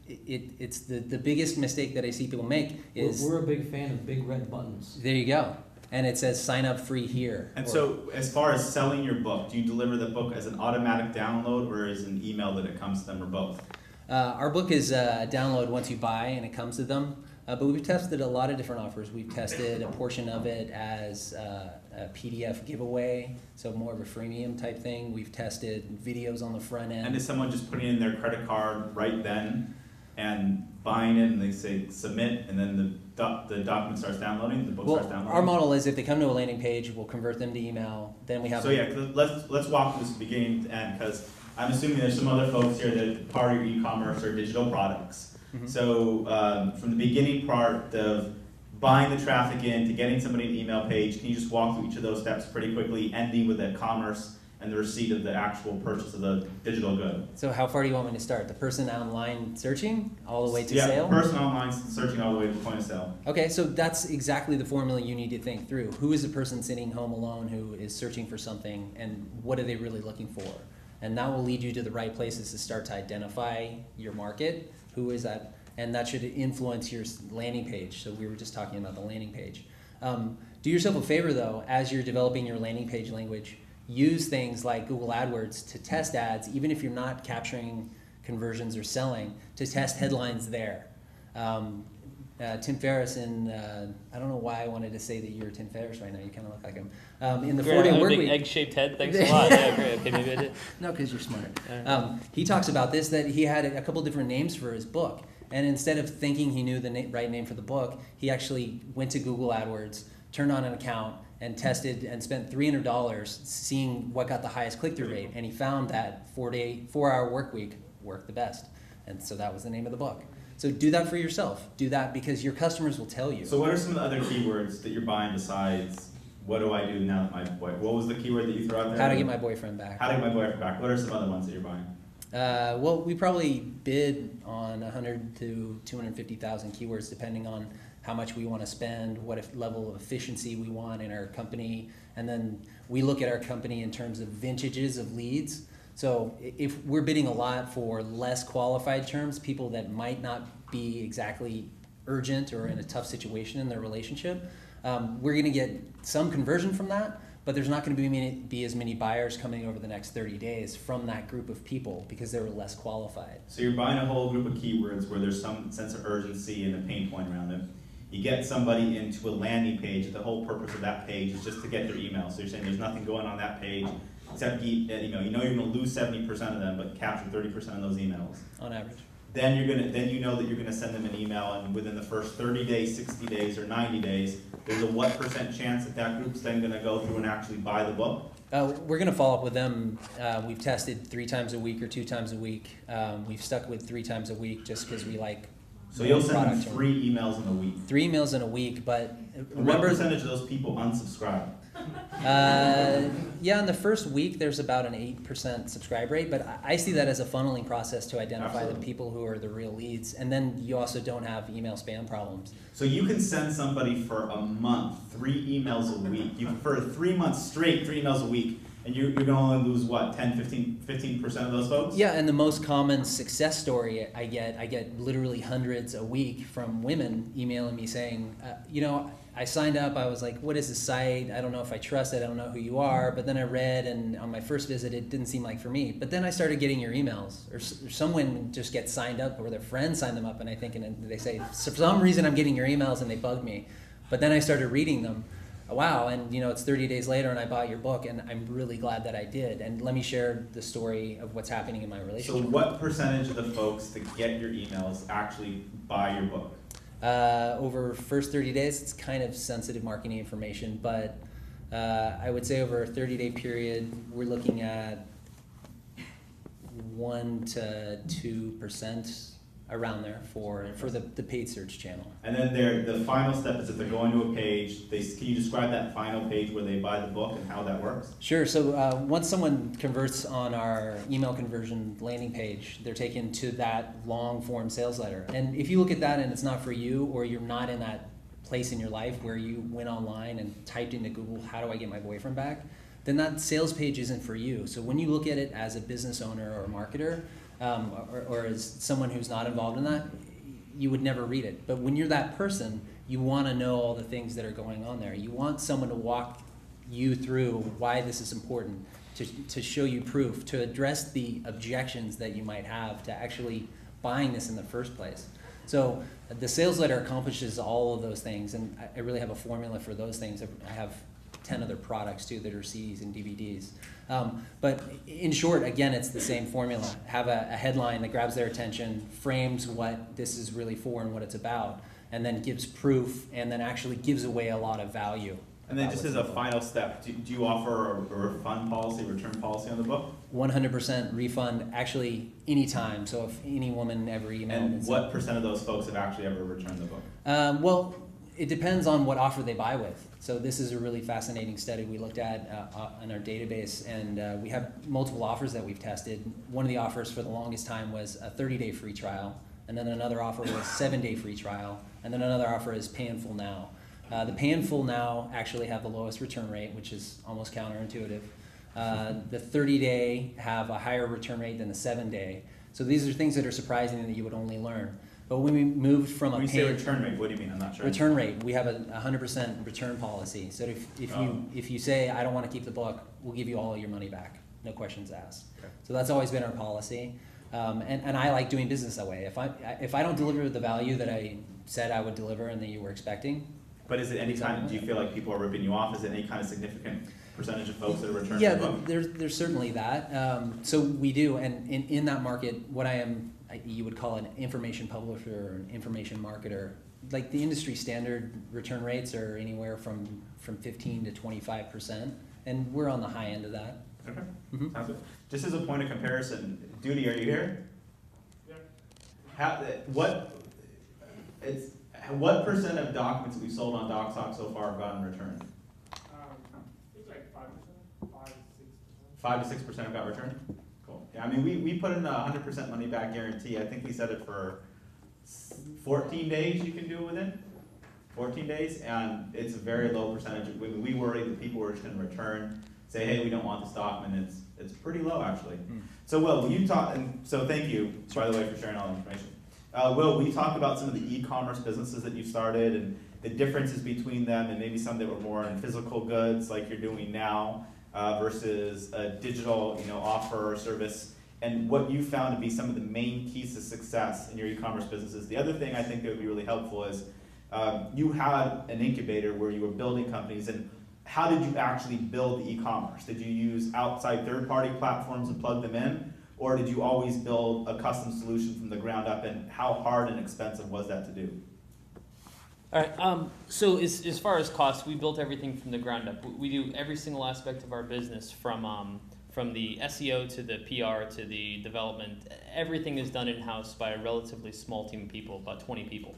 it, it's the, the biggest mistake that I see people make We're, is, we're a big fan of big red buttons. there you go. And it says sign up free here. And or- so, as far as selling your book, do you deliver the book as an automatic download or as an email that it comes to them, or both? Uh, our book is uh, a download once you buy and it comes to them. Uh, but we've tested a lot of different offers. We've tested a portion of it as uh, a PDF giveaway, so more of a freemium type thing. We've tested videos on the front end. And is someone just putting in their credit card right then and buying it, and they say submit, and then the doc, the document starts downloading, the book well, starts downloading? our model is if they come to a landing page, we'll convert them to email. Then we have So yeah, let's let's walk from this beginning to end because I'm assuming there's some other folks here that part of your e-commerce or digital products. Mhm. So um, from the beginning part of buying the traffic in to getting somebody an email page, can you just walk through each of those steps pretty quickly, ending with the commerce and the receipt of the actual purchase of the digital good? So how far do you want me to start? The person online searching all the way to yeah, sale? person online searching all the way to point of sale. Okay, so that's exactly the formula you need to think through. Who is the person sitting home alone who is searching for something and what are they really looking for? And that will lead you to the right places to start to identify your market. Who is that? And that should influence your landing page. So we were just talking about the landing page. Um, do yourself a favor though, as you're developing your landing page language, use things like Google AdWords to test ads, even if you're not capturing conversions or selling to test headlines there. Um, uh, Tim Ferriss in uh, I don't know why I wanted to say that you're Tim Ferriss right now. You kind of look like him. Um, in the four day work week. egg-shaped head. Thanks a [LAUGHS] lot. Yeah, great. Okay, maybe I did. No, because you're smart. Alright. Um, he talks about this that he had a couple different names for his book, and instead of thinking he knew the na- right name for the book, he actually went to Google AdWords, turned on an account, and tested and spent three hundred dollars seeing what got the highest click through rate, and he found that four day four hour work week worked the best, and so that was the name of the book. So do that for yourself. Do that because your customers will tell you. So what are some of the other keywords that you're buying besides what do I do now that my boy? What was the keyword that you threw out there? How to get my boyfriend back. How to get my boyfriend back? What are some other ones that you're buying? Uh, well, we probably bid on 100 to 250,000 keywords, depending on how much we want to spend, what if level of efficiency we want in our company, and then we look at our company in terms of vintages of leads. So if we're bidding a lot for less qualified terms, people that might not be exactly urgent or in a tough situation in their relationship, um, we're going to get some conversion from that, but there's not going to be, many, be as many buyers coming over the next 30 days from that group of people because they were less qualified. So you're buying a whole group of keywords where there's some sense of urgency and a pain point around it. You get somebody into a landing page. The whole purpose of that page is just to get their email. So you're saying there's nothing going on that page except e- uh, you know you know you're going to lose 70% of them, but capture 30% of those emails. on average. Then you're gonna then you know that you're gonna send them an email, and within the first 30 days, 60 days, or 90 days, there's a what percent chance that that group's then gonna go through and actually buy the book? Uh, we're going to follow up with them. Uh, we've tested three times a week or two times a week. Um, we've stuck with three times a week just because we like. So you'll send them three emails in a week. Three emails in a week, but And what percentage of those people unsubscribe? uh, yeah, in the first week there's about an eight percent subscribe rate, but I, I see that as a funneling process to identify Absolutely. the people who are the real leads, and then you also don't have email spam problems. So you can send somebody for a month, three emails a week. You for three months straight, three emails a week, and you're, you're gonna only lose what 10, 15 15% of those folks? Yeah, and the most common success story I get, I get literally hundreds a week from women emailing me saying, uh, you know, I signed up, I was like, what is this site? I don't know if I trust it, I don't know who you are. But then I read, and on my first visit, it didn't seem like for me. But then I started getting your emails, or, or some women just get signed up, or their friends sign them up, and I think, and they say, for some reason, I'm getting your emails, and they bug me. But then I started reading them. Wow, and you know, it's 30 days later, and I bought your book, and I'm really glad that I did. And let me share the story of what's happening in my relationship. So what percentage of the folks that get your emails actually buy your book? Uh, over first 30 days, it's kind of sensitive marketing information, but uh, I would say over a 30 day period, we're looking at one to two percent around there for for the, the paid search channel. And then there, the final step is if they're going to a page, they, can you describe that final page where they buy the book and how that works? Sure. So uh, once someone converts on our email conversion landing page, they're taken to that long form sales letter. And if you look at that and it's not for you, or you're not in that place in your life where you went online and typed into Google, "How do I get my boyfriend back?" then that sales page isn't for you. So when you look at it as a business owner or marketer, um, or, or as someone who's not involved in that, you would never read it. But when you're that person, you want to know all the things that are going on there. You want someone to walk you through why this is important, to, to show you proof, to address the objections that you might have to actually buying this in the first place. So the sales letter accomplishes all of those things, and I, really have a formula for those things. I have 10 other products too that are CDs and DVDs. Um, but in short, again, it's the same formula. Have a, a headline that grabs their attention, frames what this is really for and what it's about, and then gives proof, and then actually gives away a lot of value. And then just as a final step, do, do you offer a, a refund policy, return policy on the book? 100% refund actually anytime. So if any woman ever emailed And what percent of those folks have actually ever returned the book? Um, well, it depends on what offer they buy with. So this is a really fascinating study we looked at uh, uh, in our database, and uh, we have multiple offers that we've tested. One of the offers for the longest time was a 30-day free trial, and then another offer was seven-day free trial, and then another offer is pay in full now. Uh, the pay in full now actually have the lowest return rate, which is almost counterintuitive. Uh, the 30-day have a higher return rate than the seven-day. So these are things that are surprising that you would only learn. But when we moved from When a you say return rate, what do you mean? I'm not sure. return rate, we have a hundred percent return policy. So if, if Oh. you, if you say, I don't wanna keep the book, we'll give you all your money back, no questions asked. Okay. So that's always been our policy. Um, and, and I like doing business that way. If I if I don't deliver the value that I said I would deliver and that you were expecting, But is it any time, do you feel like people are ripping you off? Is it any kind of significant percentage of folks that are returning? Yeah, the book? there's there's certainly that. Um, so we do, and in, in that market, what I am, you would call an information publisher or an information marketer. Like the industry standard return rates are anywhere from from 15 to 25 percent, and we're on the high end of that. Okay, Mhm. sounds good. Just as a point of comparison, Duty, are you here? Yeah. How, what, it's, what percent of documents we've sold on Docstoc so far have gotten returned? Um, it's like five percent, five, six percent. Five to six percent have got returned? Yeah, I mean, we, we put in a hundred percent money back guarantee. I think we said it for fourteen days you can do it within. Fourteen days, and it's a very low percentage. We, we worry that people are just gonna return, say, hey, we don't want the stock, and it's, it's pretty low, actually. Mm. So Wil, will you talk, and so thank you, by the way, for sharing all the information. Uh, Wil, will you talk about some of the e-commerce businesses that you started and the differences between them and maybe some that were more in physical goods like you're doing now uh, versus a digital, you know, offer or service and what you found to be some of the main keys to success in your e-commerce businesses. The other thing I think that would be really helpful is um, you had an incubator where you were building companies and how did you actually build the e-commerce? Did you use outside third-party platforms and plug them in? Or did you always build a custom solution from the ground up and how hard and expensive was that to do? All right. Um, so as, as far as costs, we built everything from the ground up. We- do every single aspect of our business from um, from the SEO to the PR to the development. Everything is done in house by a relatively small team of people, about 20 people.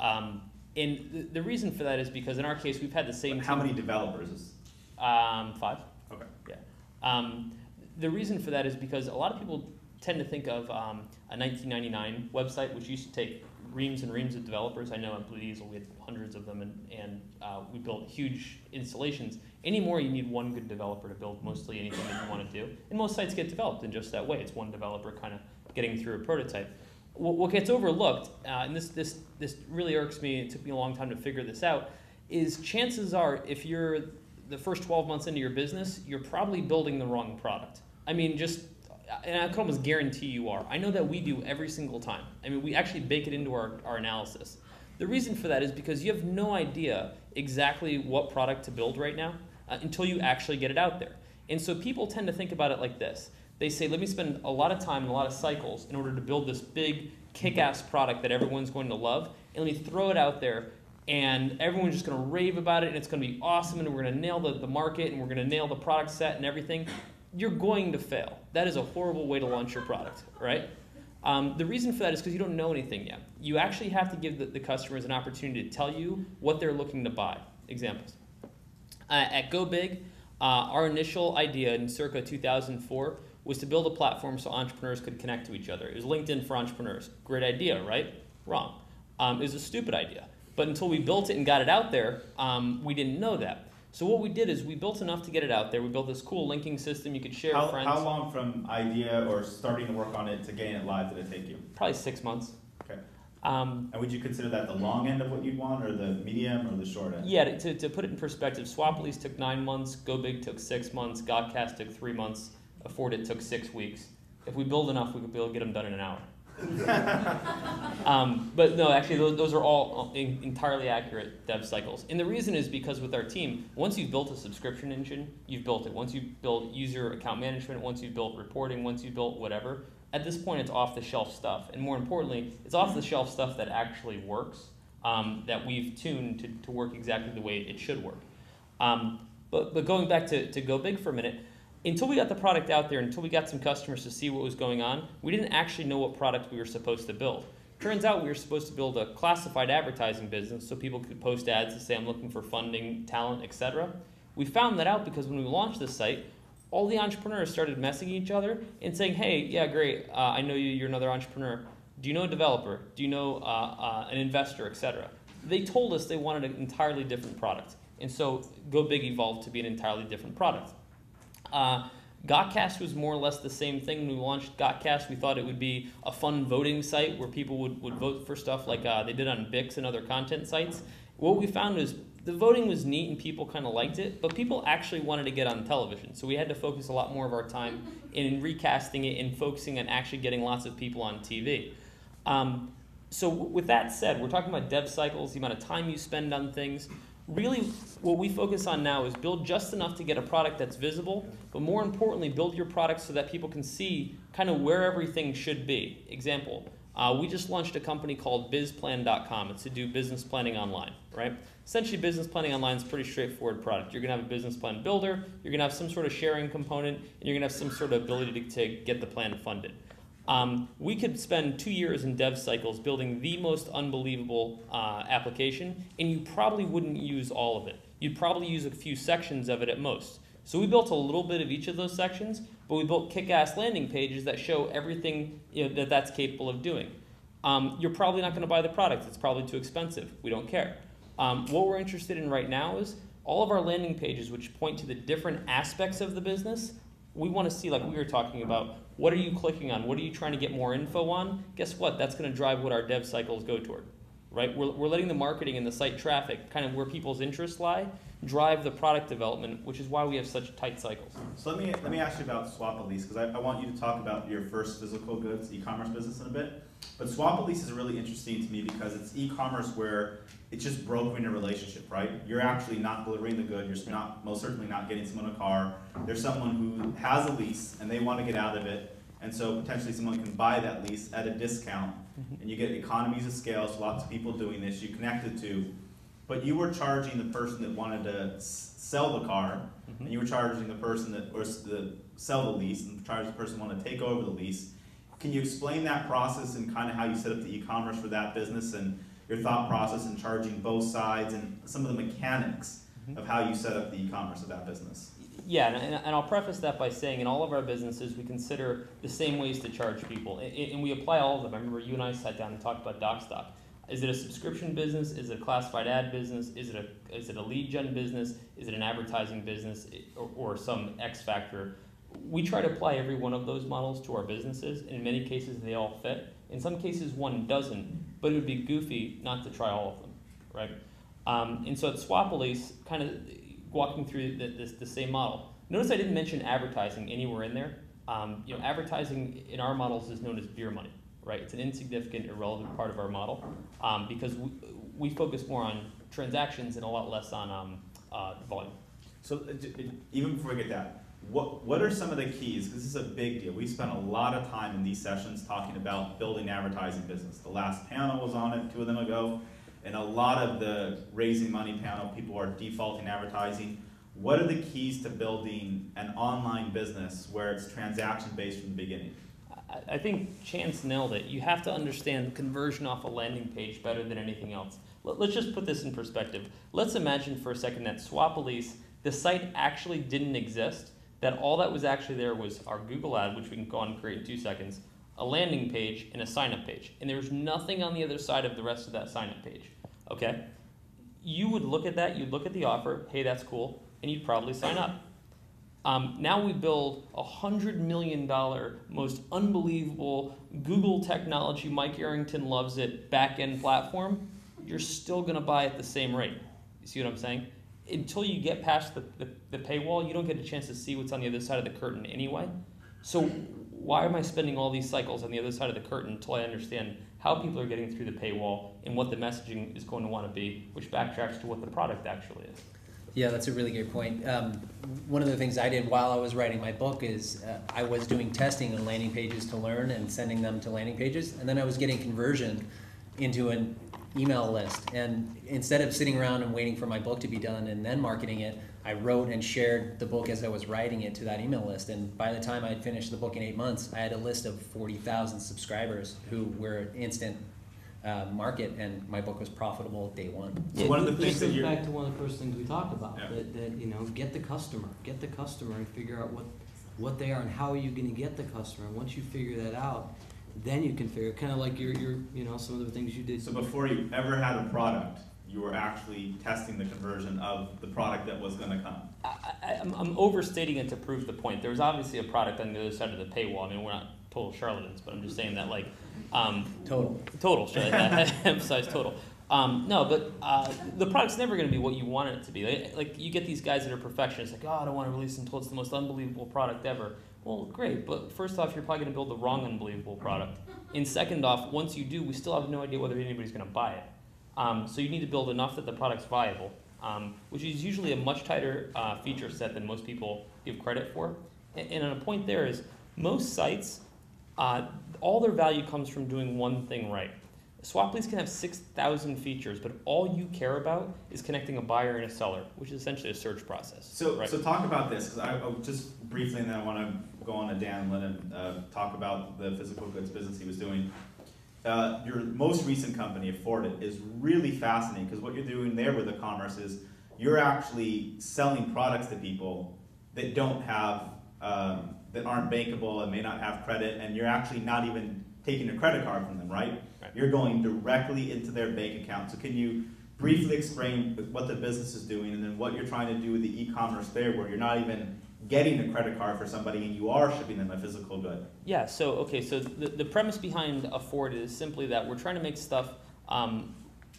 Um, and the, the reason for that is because in our case, we've had the same. How team- many developers is? Um, five. Okay. Yeah. Um, the reason for that is because a lot of people tend to think of um, a 1999 website, which used to take reams and reams of developers. I know at Blue Diesel we had hundreds of them, and, and uh, we built huge installations. Anymore, you need one good developer to build mostly anything that you want to do. And most sites get developed in just that way. It's one developer kind of getting through a prototype. What, what gets overlooked, uh, and this, this, this really irks me, it took me a long time to figure this out, is chances are if you're the first 12 months into your business, you're probably building the wrong product. I mean, just, and I can almost guarantee you are. I know that we do every single time. I mean, we actually bake it into our, our analysis. The reason for that is because you have no idea exactly what product to build right now uh, until you actually get it out there. And so people tend to think about it like this they say, let me spend a lot of time and a lot of cycles in order to build this big, kick ass product that everyone's going to love, and let me throw it out there and everyone's just going to rave about it and it's going to be awesome and we're going to nail the, the market and we're going to nail the product set and everything you're going to fail. That is a horrible way to launch your product right? Um, the reason for that is because you don't know anything yet. You actually have to give the, the customers an opportunity to tell you what they're looking to buy. Examples. Uh, at go big uh, our initial idea in circa 2004 was to build a platform so entrepreneurs could connect to each other. It was linkedin for entrepreneurs. Great idea right? Wrong. Um, it was a stupid idea. But until we built it and got it out there, um, we didn't know that. So what we did is we built enough to get it out there. We built this cool linking system you could share How, friends. how long from idea or starting to work on it to getting it live did it take you? Probably six months. Okay. Um, And would you consider that the long end of what you'd want or the medium or the short end? yeah, to, to put it in perspective, SwapaLease took nine months, Go Big took six months, GotCast took three months, Afford It took six weeks. If we build enough, we could be able to get them done in an hour. [LAUGHS] um, but no, actually, those, those are all in, entirely accurate dev cycles. And the reason is because with our team, once you've built a subscription engine, you've built it. Once you've built user account management, once you've built reporting, once you've built whatever, at this point, it's off the shelf stuff. And more importantly, it's off the shelf stuff that actually works, um, that we've tuned to, to work exactly the way it should work. Um, but, but going back to, to Go Big for a minute, until we got the product out there, until we got some customers to see what was going on, we didn't actually know what product we were supposed to build. Turns out we were supposed to build a classified advertising business so people could post ads to say, I'm looking for funding, talent, etc. We found that out because when we launched the site, all the entrepreneurs started messaging each other and saying, hey, yeah, great, uh, I know you, you're another entrepreneur. Do you know a developer? Do you know uh, uh, an investor, etc.? They told us they wanted an entirely different product. And so Go Big evolved to be an entirely different product. Uh, Gotcast was more or less the same thing. When we launched Gotcast, we thought it would be a fun voting site where people would, would vote for stuff like uh, they did on Bix and other content sites. What we found was the voting was neat and people kind of liked it, but people actually wanted to get on television. So we had to focus a lot more of our time in recasting it and focusing on actually getting lots of people on TV. Um, so with that said, we're talking about dev cycles, the amount of time you spend on things. Really, what we focus on now is build just enough to get a product that's visible, but more importantly, build your product so that people can see kind of where everything should be. Example, uh, we just launched a company called BizPlan.com. It's to do business planning online, right? Essentially, business planning online is a pretty straightforward product. You're gonna have a business plan builder, you're gonna have some sort of sharing component, and you're gonna have some sort of ability to, to get the plan funded. Um, we could spend two years in dev cycles building the most unbelievable uh, application, and you probably wouldn't use all of it. You'd probably use a few sections of it at most. So we built a little bit of each of those sections, but we built kick-ass landing pages that show everything you know, that that's capable of doing. Um, you're probably not going to buy the product. It's probably too expensive. We don't care. Um, what we're interested in right now is all of our landing pages, which point to the different aspects of the business. We want to see, like we were talking about, what are you clicking on? What are you trying to get more info on? Guess what? That's going to drive what our dev cycles go toward, right? We're, we're letting the marketing and the site traffic, kind of where people's interests lie, drive the product development, which is why we have such tight cycles. So let me let me ask you about SwapaLease because I, I want you to talk about your first physical goods e-commerce business in a bit. But SwapaLease is really interesting to me because it's e-commerce where it's just brokering a relationship, right? You're actually not delivering the good. You're not most certainly not getting someone a car. There's someone who has a lease and they want to get out of it, and so potentially someone can buy that lease at a discount, mm-hmm. and you get economies of scale. So lots of people doing this. You connected to, but you were charging the person that wanted to sell the car, mm-hmm. and you were charging the person that or the sell the lease, and charge the person who wanted to take over the lease. Can you explain that process and kind of how you set up the e-commerce for that business and your thought process in charging both sides and some of the mechanics mm-hmm. of how you set up the e-commerce of that business? Yeah, and, and I'll preface that by saying in all of our businesses, we consider the same ways to charge people, and, and we apply all of them. I remember you and I sat down and talked about Docstoc. Is it a subscription business? Is it a classified ad business? Is it a is it a lead gen business? Is it an advertising business or, or some X factor? We try to apply every one of those models to our businesses, and in many cases they all fit. In some cases one doesn't, but it would be goofy not to try all of them, right? Um, and so at SwapaLease, kind of walking through the, this, the same model. Notice I didn't mention advertising anywhere in there. Um, you know, advertising in our models is known as beer money, right? It's an insignificant, irrelevant part of our model um, because we, we focus more on transactions and a lot less on um, uh, volume. So uh, even before we get that, what what are some of the keys? this is a big deal. We spent a lot of time in these sessions talking about building advertising business. The last panel was on it two of them ago, and a lot of the raising money panel people are defaulting advertising. What are the keys to building an online business where it's transaction based from the beginning? I, think Chance nailed it. You have to understand conversion off a landing page better than anything else. Let, us just put this in perspective. Let's imagine for a second that SwapaLease, the site actually didn't exist, that all that was actually there was our Google ad, which we can go on and create in two seconds, a landing page, and a sign up page. And there was nothing on the other side of the rest of that sign up page. Okay? You would look at that, you'd look at the offer, hey, that's cool, and you'd probably sign up. Um, now we build a hundred million dollar, most unbelievable Google technology. Mike Arrington loves it. Back end platform. You're still going to buy at the same rate. You see what I'm saying? Until you get past the, the, the paywall, you don't get a chance to see what's on the other side of the curtain anyway. So why am I spending all these cycles on the other side of the curtain until I understand how people are getting through the paywall and what the messaging is going to want to be, which backtracks to what the product actually is. Yeah, that's a really good point. Um, one of the things I did while I was writing my book is uh, I was doing testing on landing pages to learn and sending them to landing pages, and then I was getting conversion into an email list. And instead of sitting around and waiting for my book to be done and then marketing it, I wrote and shared the book as I was writing it to that email list. And by the time I had finished the book in eight months, I had a list of 40,000 subscribers who were instant uh, market, and my book was profitable day one. So one of the this things that goes you're- back to one of the first things we talked about, Yeah. that, that, you know, get the customer, get the customer and figure out what, what they are and how are you gonna get the customer. And once you figure that out, then you can figure, kinda like your, your, you know, some of the things you did. So before you ever had a product, you were actually testing the conversion of the product that was going to come. I, I, I'm, I'm overstating it to prove the point. There was obviously a product on the other side of the paywall. I mean, we're not total charlatans, but I'm just saying that, like, um, Total. total, should I, I [LAUGHS] emphasize total. Um, no, but uh, the product's never going to be what you want it to be. Like, like you get these guys that are perfectionists, like, oh, I don't want to release until it's the most unbelievable product ever. Well, great, but first off, you're probably going to build the wrong unbelievable product. And second off, once you do, we still have no idea whether anybody's going to buy it. Um, so you need to build enough that the product's viable, um, which is usually a much tighter uh, feature set than most people give credit for. And, and on a point there is, most sites, uh, all their value comes from doing one thing right. SwapaLease can have 6,000 features, but all you care about is connecting a buyer and a seller, which is essentially a search process. So, right? so talk about this, because I, I just briefly, and then I want to go on to Dan and let him uh, talk about the physical goods business he was doing. Uh, your most recent company, Affordit, is really fascinating because what you're doing there with the commerce is you're actually selling products to people that don't have, um, that aren't bankable and may not have credit, and you're actually not even taking a credit card from them, right? Right. You're going directly into their bank account. So can you briefly explain what the business is doing and then what you're trying to do with the e-commerce there where you're not even getting a credit card for somebody and you are shipping them a physical good? Yeah, so okay, so the, the premise behind Afford is simply that we're trying to make stuff um,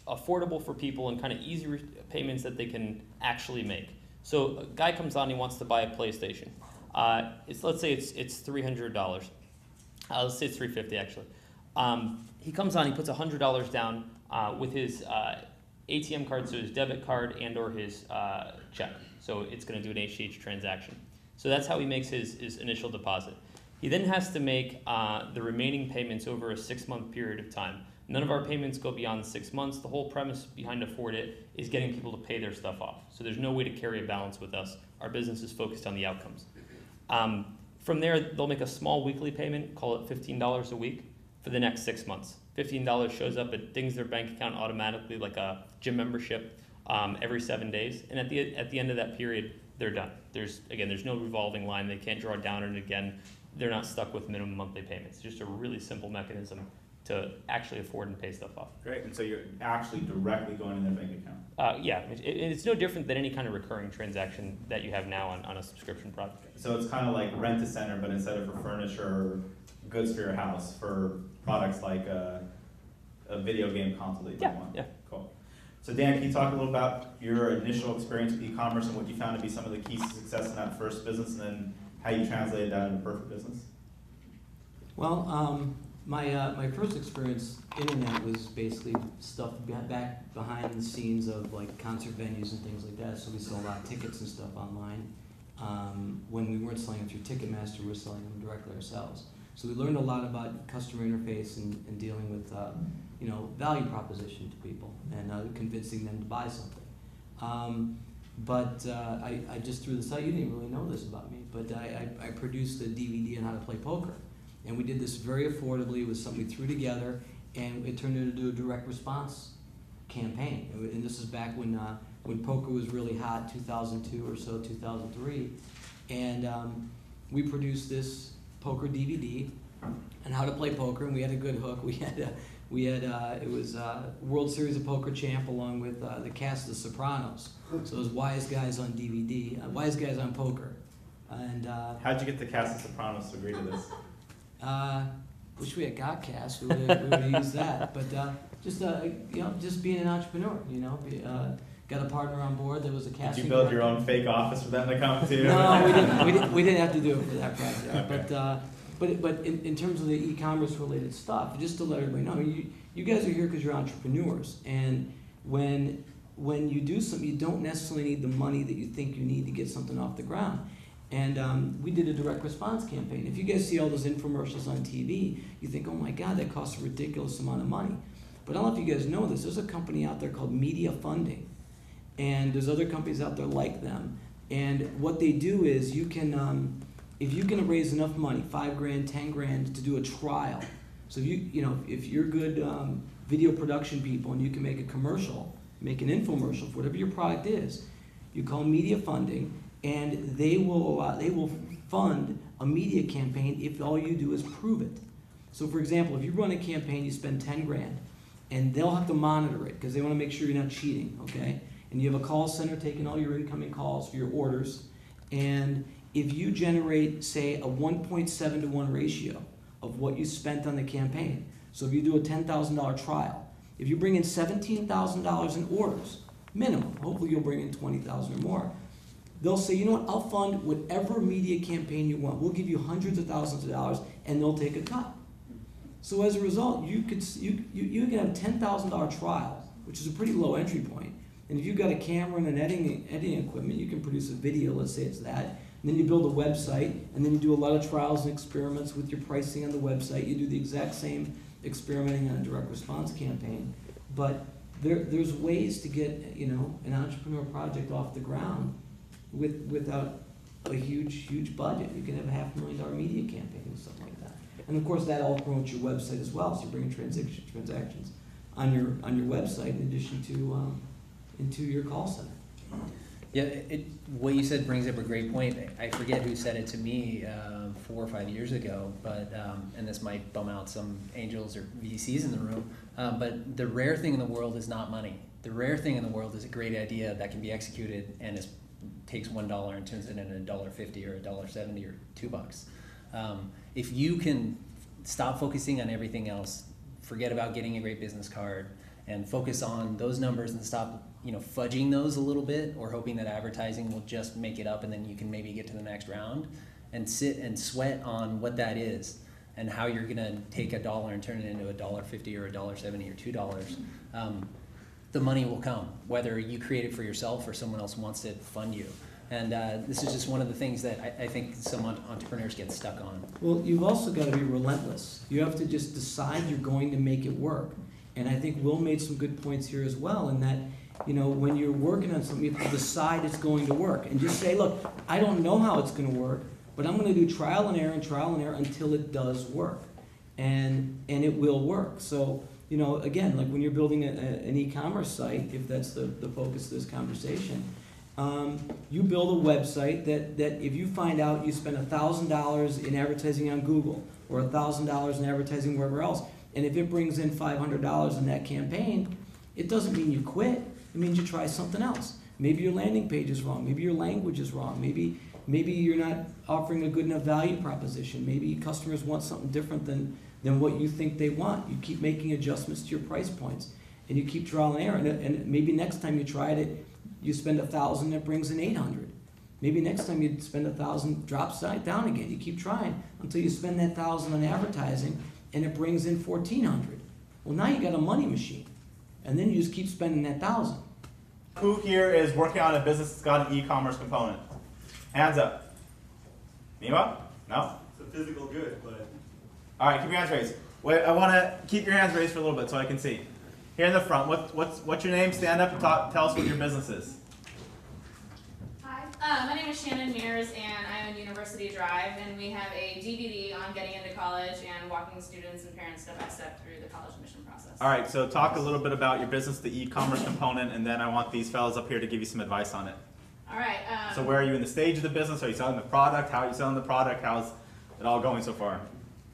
affordable for people and kind of easy re- payments that they can actually make. So a guy comes on, he wants to buy a PlayStation. Uh, it's let's say it's it's three hundred dollars. Uh, let's say it's three fifty actually. Um, he comes on, he puts hundred dollars down uh, with his uh, ATM card, so his debit card and or his uh, check. So it's going to do an ACH transaction. So that's how he makes his, his initial deposit. He then has to make uh, the remaining payments over a six month period of time. None of our payments go beyond six months. The whole premise behind Afford It is getting people to pay their stuff off. So there's no way to carry a balance with us. Our business is focused on the outcomes. Um, from there, they'll make a small weekly payment, call it $15 a week, for the next six months. $15 shows up, it dings their bank account automatically like a gym membership um, every seven days. And at the, at the end of that period, they're done. There's, again, there's no revolving line. They can't draw down and again. They're not stuck with minimum monthly payments. It's Just a really simple mechanism to actually afford and pay stuff off. Great. And so you're actually directly going in their bank account. Uh, yeah, it, it- it's no different than any kind of recurring transaction that you have now on, on a subscription product. So it's kind of like rent a center, but instead of for furniture or goods for your house, for products like a, a video game console that you Yeah, want. yeah. So Dan, can you talk a little about your initial experience with e-commerce and what you found to be some of the keys to success in that first business, and then how you translated that into perfect business? Well, um, my, uh, my first experience internet was basically stuff back behind the scenes of like concert venues and things like that. So we sell a lot of tickets and stuff online. Um, when we weren't selling them through Ticketmaster, we were selling them directly ourselves. So we learned a lot about customer interface and, and dealing with, uh, you know, value proposition to people and uh, convincing them to buy something. Um, but uh, I, I just threw this out. You didn't really know this about me, but I, I, I produced a DVD on how to play poker. And we did this very affordably. It was something we threw together, and it turned into a direct response campaign. And, this is back when, uh, when poker was really hot, 2002 or so, 2003. And um, we produced this poker DVD on how to play poker, and we had a good hook. [LAUGHS] We had, uh, we had uh, it was uh, World Series of Poker champ along with uh, the cast of The Sopranos. So it was Wise Guys on DVD, uh, Wise Guys on Poker. And uh, How'd you get the cast of Sopranos to agree to this? uh, wish we had got cast. We would have, we would have used that. But uh, just uh, you know, just being an entrepreneur. You know, be, uh, got a partner on board that was a Did you build your own fake office for them to come to? No, we didn't, we didn't. We [LAUGHS] didn't have to do it for that project. Okay. But uh, but but in, in terms of the e-commerce related stuff, just to let everybody know, you you guys are here because you're entrepreneurs, and when when you do something, you don't necessarily need the money that you think you need to get something off the ground. And um, we did a direct response campaign. If you guys see all those infomercials on TV, you think, oh my God, that costs a ridiculous amount of money. But I don't know if you guys know this. There's a company out there called Media Funding, and there's other companies out there like them. And what they do is you can, um, if you can raise enough money, five grand, ten grand, to do a trial. So if you, you know, if you're good um, video production people and you can make a commercial, make an infomercial for whatever your product is, you call media funding, and they will they will fund a media campaign if all you do is prove it. So for example, if you run a campaign, you spend ten grand, and they'll have to monitor it because they want to make sure you're not cheating, okay? And you have a call center taking all your incoming calls for your orders, and if you generate, say, a 1.7 to 1 ratio of what you spent on the campaign, so if you do a $10,000 trial If you bring in seventeen thousand dollars in orders, minimum, hopefully you'll bring in twenty thousand or more, they'll say, you know what, I'll fund whatever media campaign you want. We'll give you hundreds of thousands of dollars, and they'll take a cut. So as a result, you could you you, you can have a ten thousand dollar trial, which is a pretty low entry point. And if you've got a camera and an editing editing equipment, you can produce a video. Let's say it's that. And then you build a website, and then you do a lot of trials and experiments with your pricing on the website. You do the exact same experimenting on a direct response campaign. But there, there's ways to get you know an entrepreneur project off the ground with without a huge huge budget. You can have a half million dollar media campaign or something like that. And of course, that all promotes your website as well. So you're bringing transaction transactions on your on your website in addition to um, into your call center. Yeah, it, what you said brings up a great point. I forget who said it to me uh, four or five years ago, but um, and this might bum out some angels or VCs in the room. Um, but the rare thing in the world is not money. The rare thing in the world is a great idea that can be executed and is takes one dollar and turns it into a dollar fifty or a dollar seventy or two bucks. Um, if you can stop focusing on everything else, forget about getting a great business card, and focus on those numbers and stop you know fudging those a little bit or hoping that advertising will just make it up and then you can maybe get to the next round and sit and sweat on what that is and how you're going to take a dollar and turn it into a dollar 50 or a dollar 70 or two dollars um, the money will come whether you create it for yourself or someone else wants to fund you and uh, this is just one of the things that I, I think some en- entrepreneurs get stuck on Well, you've also got to be relentless. You have to just decide you're going to make it work. And I think Wil made some good points here as well in that, you know, when you're working on something, you have to decide it's going to work. And just say, look, I don't know how it's going to work, but I'm going to do trial and error and trial and error until it does work. And, and it will work. So, you know, again, like when you're building a, a, an e-commerce site, if that's the, the focus of this conversation, um, you build a website that, that if you find out you spend thousand dollars in advertising on Google or thousand dollars in advertising wherever else, and if it brings in five hundred dollars in that campaign, it doesn't mean you quit. It means you try something else. Maybe your landing page is wrong. Maybe your language is wrong. Maybe maybe you're not offering a good enough value proposition. Maybe customers want something different than than what you think they want. You keep making adjustments to your price points, and you keep trial and error. And, and maybe next time you tried it, you spend a thousand, it brings in eight hundred. Maybe next time you spend a thousand, drops down again. You keep trying until you spend that thousand on advertising, and it brings in fourteen hundred. Well, now you got a money machine, and then you just keep spending that thousand. Who here is working on a business that's got an e-commerce component? Hands up. Mimo? No? It's a physical good, but All right, keep your hands raised. Wait, I want to keep your hands raised for a little bit so I can see. Here in the front, what, what's, what's your name? Stand up and talk, tell us what your business is. Hi, uh, my name is Shannon Mears, and University Drive, and we have a DVD on getting into college and walking students and parents step by step through the college admission process. All right, so talk a little bit about your business, the e-commerce component, and then I want these fellows up here to give you some advice on it. All right. Um, So where are you in the stage of the business? Are you selling the product? How are you selling the product? How's it all going so far?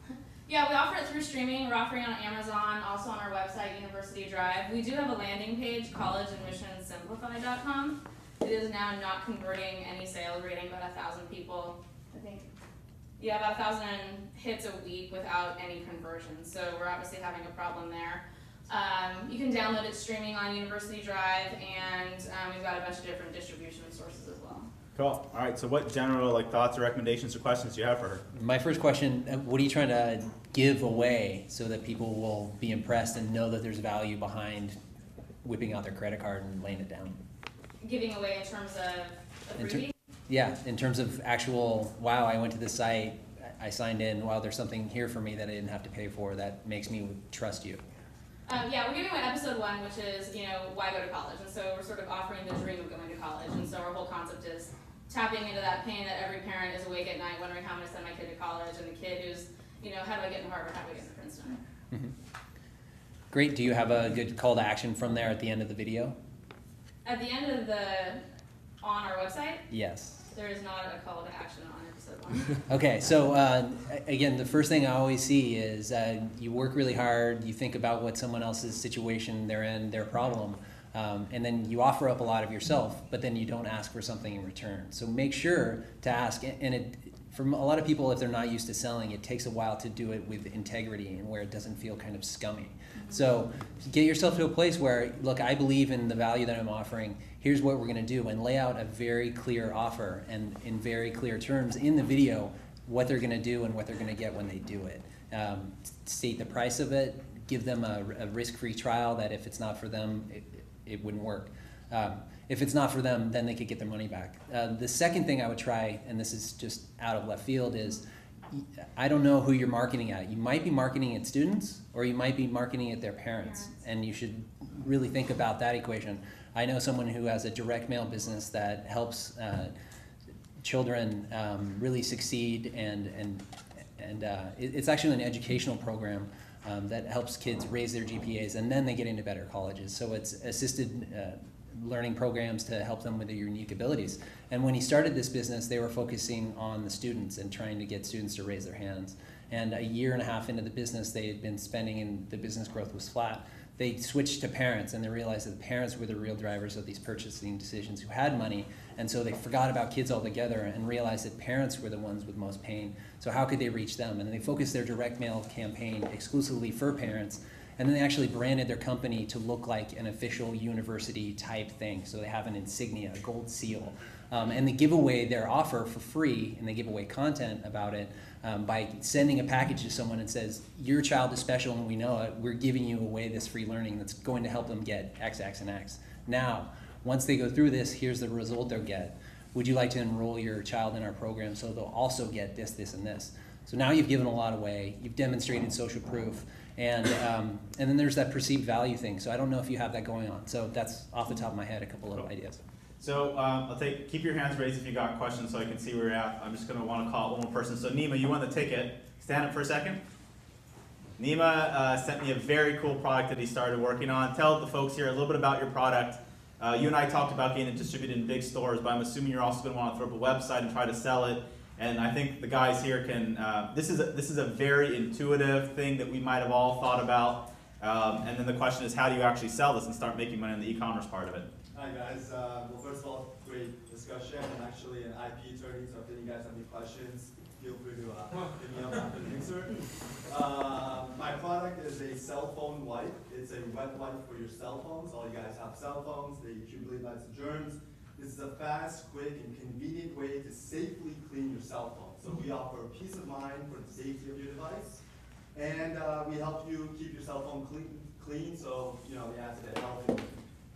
[LAUGHS] Yeah, we offer it through streaming. We're offering it on Amazon, also on our website, University Drive. We do have a landing page, collegeadmissionsimplified.com. It is now not converting any sales, rating about a thousand people. I think, yeah, about a thousand hits a week without any conversions. So we're obviously having a problem there. Um, you can download it streaming on University Drive, and um, we've got a bunch of different distribution sources as well. Cool. All right, so what general like thoughts or recommendations or questions do you have for her? My first question, uh, what are you trying to give away so that people will be impressed and know that there's value behind whipping out their credit card and laying it down? Giving away in terms of a In ter-. Yeah, in terms of actual, wow, I went to this site, I signed in, wow, there's something here for me that I didn't have to pay for, that makes me trust you. Um, yeah, we're giving away episode one, which is, you know, why go to college? And so we're sort of offering the dream of going to college. And so our whole concept is tapping into that pain that every parent is awake at night wondering how I'm going to send my kid to college, and the kid who's, you know, how do I get into Harvard? How do I get into Princeton? Great, do you have a good call to action from there at the end of the video? At the end of the, on our website, Yes. there is not a call to action on episode one. [LAUGHS] Okay, so uh, again, the first thing I always see is uh, you work really hard, you think about what someone else's situation they're in, their problem, um, and then you offer up a lot of yourself, but then you don't ask for something in return. So make sure to ask, and it, for a lot of people, if they're not used to selling, it takes a while to do it with integrity and where it doesn't feel kind of scummy. So get yourself to a place where, look, I believe in the value that I'm offering. Here's what we're going to do, and lay out a very clear offer and in very clear terms in the video what they're going to do and what they're going to get when they do it. Um, state the price of it, give them a, a risk-free trial that if it's not for them, it, it wouldn't work. Um, if it's not for them, then they could get their money back. Uh, the second thing I would try, and this is just out of left field, is I don't know who you're marketing at. You might be marketing at students, or you might be marketing at their parents, and you should really think about that equation. I know someone who has a direct mail business that helps uh, children um, really succeed, and and and uh, it's actually an educational program um, that helps kids raise their GPAs, and then they get into better colleges. So it's assisted. Uh, learning programs to help them with their unique abilities. And when he started this business, they were focusing on the students and trying to get students to raise their hands. And a year and a half into the business, they had been spending and the business growth was flat. They switched to parents and they realized that the parents were the real drivers of these purchasing decisions who had money. And so they forgot about kids altogether and realized that parents were the ones with most pain. So how could they reach them? And they focused their direct mail campaign exclusively for parents and then they actually branded their company to look like an official university type thing. So they have an insignia, a gold seal. Um, and they give away their offer for free, and they give away content about it um, by sending a package to someone and says, "Your child is special, and we know it. We're giving you away this free learning that's going to help them get X, X, and X." Now, once they go through this, here's the result they'll get. Would you like to enroll your child in our program so they'll also get this, this, and this? So now you've given a lot away. You've demonstrated social proof. And, um, and then there's that perceived value thing. So I don't know if you have that going on. So that's off the top of my head, a couple of ideas. So um, I'll take, keep your hands raised if you got questions so I can see where you're at. I'm just gonna wanna call out one more person. So Nima, you won the ticket. Stand up for a second. Nima uh, sent me a very cool product that he started working on. Tell the folks here a little bit about your product. Uh, you and I talked about getting it distributed in big stores, but I'm assuming you're also gonna wanna throw up a website and try to sell it. And I think the guys here can, uh, this, is a, this is a very intuitive thing that we might have all thought about. Um, and then the question is, how do you actually sell this and start making money in the e-commerce part of it? Hi guys, uh, well first of all, great discussion. I'm actually an IP attorney, so if you guys have any questions, feel free to uh, me up after the mixer. Uh, my product is a cell phone wipe. It's a wet wipe for your cell phones. All you guys have cell phones, they accumulate lots of germs. This is a fast, quick, and convenient way to safely clean your cell phone. So we offer peace of mind for the safety of your device. And uh, we help you keep your cell phone clean, clean so, you know, to the health and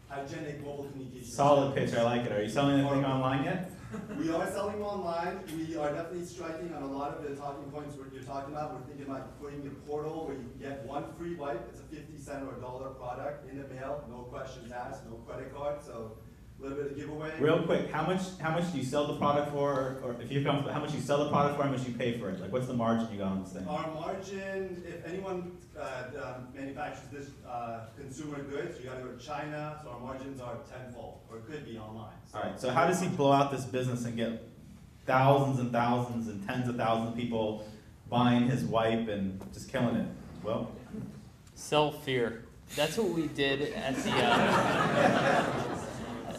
hygienic mobile communication. Solid pitch, I like it. Are you selling anything online yet? [LAUGHS] We are selling online. We are definitely striking on a lot of the talking points what you're talking about. We're thinking about putting a portal where you get one free wipe. It's a 50 cent or a dollar product in the mail, no questions asked, no credit card. So a little bit of giveaway. Real quick, how much how much do you sell the product for, or if you're comfortable, how much you sell the product for, how much you pay for it? Like, what's the margin you got on this thing? Our margin, if anyone uh, um, manufactures this uh, consumer goods, you gotta go to China, so our margins are tenfold, or it could be online. All right. So how does he blow out this business and get thousands and thousands and tens of thousands of people buying his wipe and just killing it? Well, Sell fear. That's what we did at the. Uh, [LAUGHS]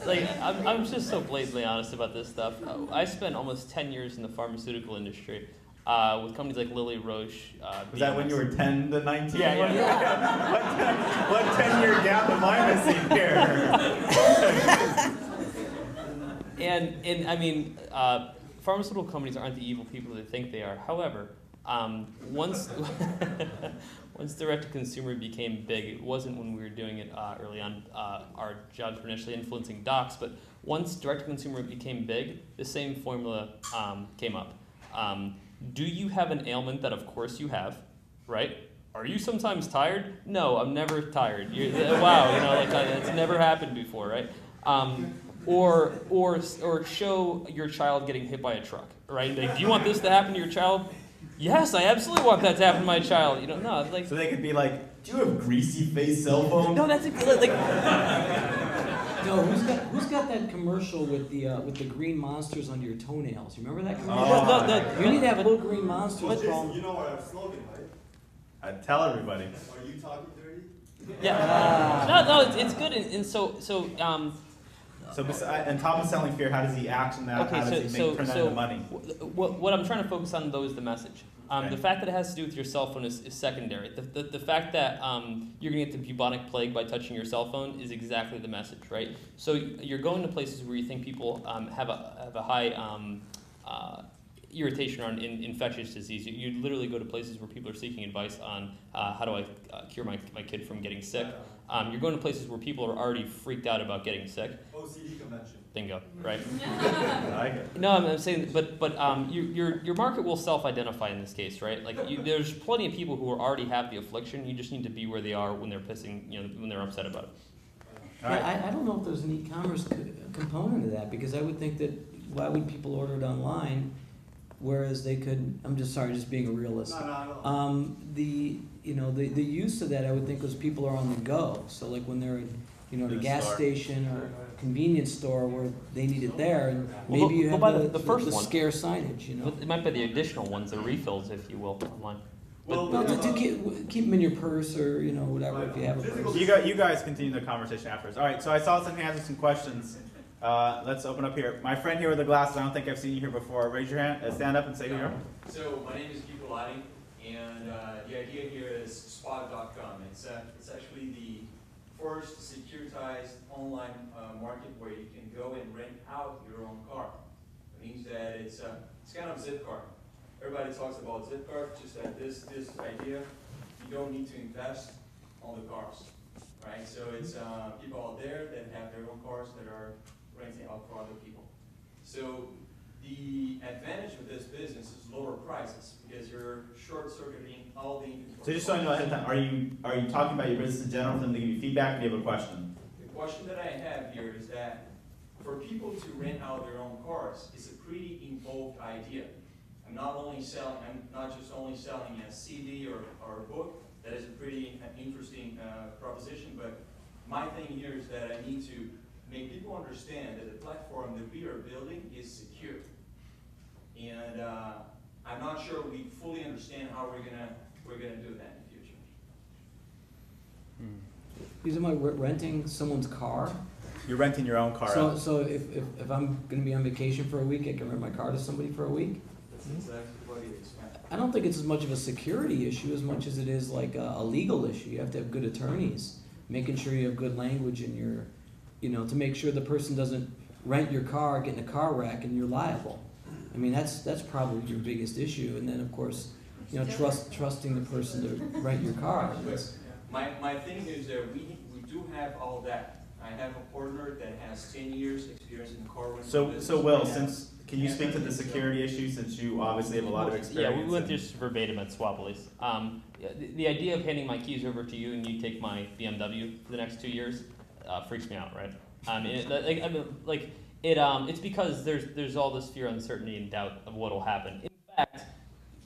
like, I'm, I'm just so blatantly honest about this stuff. I spent almost 10 years in the pharmaceutical industry uh, with companies like Lilly Roche. Uh, was that when you were 10 to 19? Yeah, What- yeah. [LAUGHS] what, 10, what 10 year gap am I missing here? [LAUGHS] And and I mean, uh, pharmaceutical companies aren't the evil people they think they are. However, um, once [LAUGHS] once direct to consumer became big, it wasn't when we were doing it uh, early on. Uh, our jobs were initially influencing docs, but once direct to consumer became big, the same formula um, came up. Um, do you have an ailment that, of course, you have, right? Are you sometimes tired? No, I'm never tired. You're, wow, you know, like uh, it's never happened before, right? Um, or or or show your child getting hit by a truck, right? Like, do you want this to happen to your child? Yes, I absolutely want that to happen to my child. You know, no, like So they could be like, do you have greasy face cell phone? no, that's a, like [LAUGHS] No, who's got who's got that commercial with the uh, with the green monsters under your toenails? You remember that commercial? Oh, no, no, You need to have a little green monsters Well, Jason, crawling. you know our slogan, right? I'd tell everybody. Are you talking dirty? Yeah. Ah. No, no, it's, it's good. And, and so, so um, So, besi- on top of selling fear, how does he act action that? Okay, how so does he so make, turn that so into money? wh- what what I'm trying to focus on though is the message. Um, Okay. The fact that it has to do with your cell phone is, is secondary. The, the, the fact that um, you're gonna get the bubonic plague by touching your cell phone is exactly the message, right? So you're going to places where you think people um, have a have a high um, uh, irritation on in, infectious disease. You, you literally go to places where people are seeking advice on uh, how do I uh, cure my, my kid from getting sick. Um, you're going to places where people are already freaked out about getting sick. OCD convention. Bingo, right? [LAUGHS] I like it. No, I'm, I'm saying, but but um, you, your your market will self-identify in this case, right? Like you, there's plenty of people who already have the affliction. You just need to be where they are when they're pissing, you know, when they're upset about it. All right. Yeah, I, I don't know if there's an e-commerce co- component to that, because I would think that, why would people order it online, whereas they could, I'm just sorry, just being a realist. No, no, no. Um, the, you know, the, the use of that, I would think, was people are on the go, so like when they're, you know, at a a gas store. station or convenience store where they need it there, and Well, maybe you have by the, the- the first the one. scare signage, you know? It might be the additional ones, the refills, if you will, online. Well, No, we just have to a- keep, keep them in your purse or, you know, whatever, if you have a purse. You guys, you guys continue the conversation afterwards. All right, so I saw some hands and some questions. Uh, let's open up here. My friend here with the glasses, I don't think I've seen you here before. Raise your hand, uh, stand up and say who you are. So my name is Guy Pilati, and uh, the idea here is Spot.com. It's, uh, it's actually the first securitized online uh, market where you can go and rent out your own car. It means that it's, it's kind of Zipcar. Everybody talks about Zipcar, just that this, this idea, you don't need to invest on the cars, right? So it's people out there that have their own cars that are renting out for other people. So the advantage of this business is lower prices because you're short circuiting all the inventory. So just so I know ahead of time, are you are you talking about your business in general for them to give you feedback? Do you have a question? The question that I have here is that for people to rent out their own cars, it's a pretty involved idea. I'm not only selling, I'm not just only selling a CD or, or a book, that is a pretty uh, interesting uh, proposition, but my thing here is that I need to make people understand that the platform that we are building is secure. And uh, I'm not sure we fully understand how we're gonna, we're gonna do that in the future. Because am I re- renting someone's car? You're renting your own car. So, out. so if, if, if I'm gonna be on vacation for a week, I can rent my car to somebody for a week? That's exactly what you expect. I don't think it's as much of a security issue as much as it is like a, a legal issue. You have to have good attorneys, making sure you have good language in your, you know, to make sure the person doesn't rent your car, get in a car wreck, and you're liable. I mean, that's, that's probably your biggest issue, and then, of course, you know, trust, trusting the person to rent your car. [LAUGHS] That's- My, my thing is that we, we do have all that. I have a partner that has ten years experience in the car rental So business. so Wil, right since can you speak to the security issue since you obviously have a lot of experience? Yeah, we went through verbatim at SwapaLease. Um, the, the idea of handing my keys over to you and you take my BMW for the next two years uh, freaks me out, right? Um, it, like, I mean, like it, um, it's because there's there's all this fear, uncertainty, and doubt of what will happen. In fact,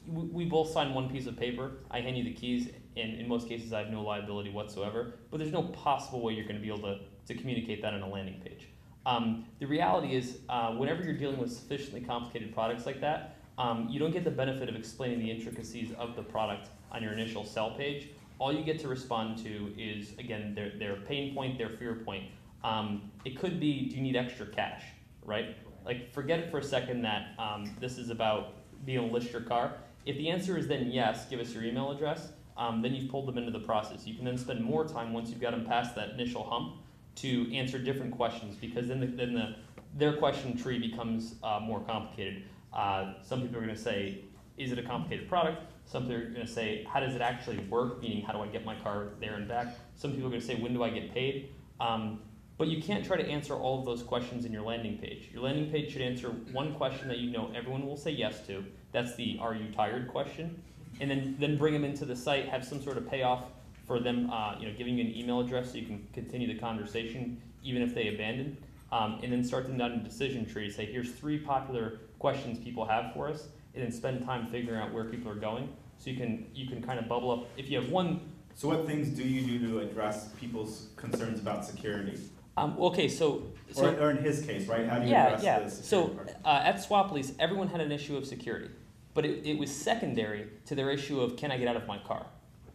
we, both sign one piece of paper. I hand you the keys, and in most cases, I have no liability whatsoever. But there's no possible way you're going to be able to, to communicate that on a landing page. Um, the reality is, uh, whenever you're dealing with sufficiently complicated products like that, um, you don't get the benefit of explaining the intricacies of the product on your initial sell page. All you get to respond to is, again, their, their pain point, their fear point. Um, it could be, do you need extra cash, right? Like, forget for a second that um, this is about being able to list your car. If the answer is then yes, give us your email address, um, then you've pulled them into the process. You can then spend more time once you've got them past that initial hump to answer different questions because then the, then the their question tree becomes uh, more complicated. Uh, some people are going to say, is it a complicated product? Some people are going to say, how does it actually work? Meaning, how do I get my car there and back? Some people are going to say, when do I get paid? Um, but you can't try to answer all of those questions in your landing page. Your landing page should answer one question that you know everyone will say yes to. That's the "Are you tired?" question, and then then bring them into the site. Have some sort of payoff for them, uh, you know, giving you an email address so you can continue the conversation even if they abandon. Um, and then start them down a decision tree. Say, here's three popular questions people have for us, and then spend time figuring out where people are going. So you can you can kind of bubble up. If you have one So what things do you do to address people's concerns about security? um, okay, so so or, or in his case, right? How do you yeah, address yeah. the So uh, at SwapaLease, everyone had an issue of security, but it, it was secondary to their issue of can I get out of my car,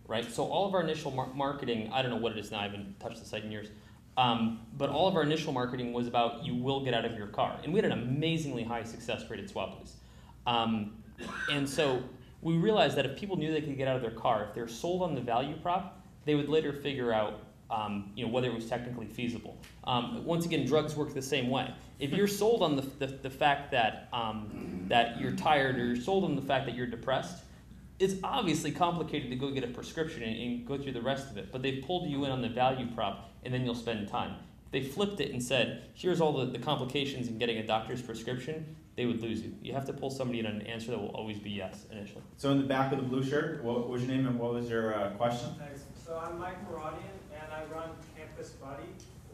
right? So all of our initial mar- marketing, I don't know what it is now. I haven't touched the site in years. Um, but all of our initial marketing was about you will get out of your car. And we had an amazingly high success rate at SwapaLease. Um, and so we realized that if people knew they could get out of their car, if they're sold on the value prop, they would later figure out um, you know, whether it was technically feasible. Um, once again, drugs work the same way. If you're sold on the, the, the fact that, um, that you're tired or you're sold on the fact that you're depressed, it's obviously complicated to go get a prescription and, and go through the rest of it, but they've pulled you in on the value prop and then you'll spend time. They flipped it and said, here's all the, the complications in getting a doctor's prescription, they would lose you. You have to pull somebody in an answer that will always be yes initially. So in the back of the blue shirt, what was your name and what was your uh, question? Thanks. So I'm Mike Maradian, and I run Campus Buddy.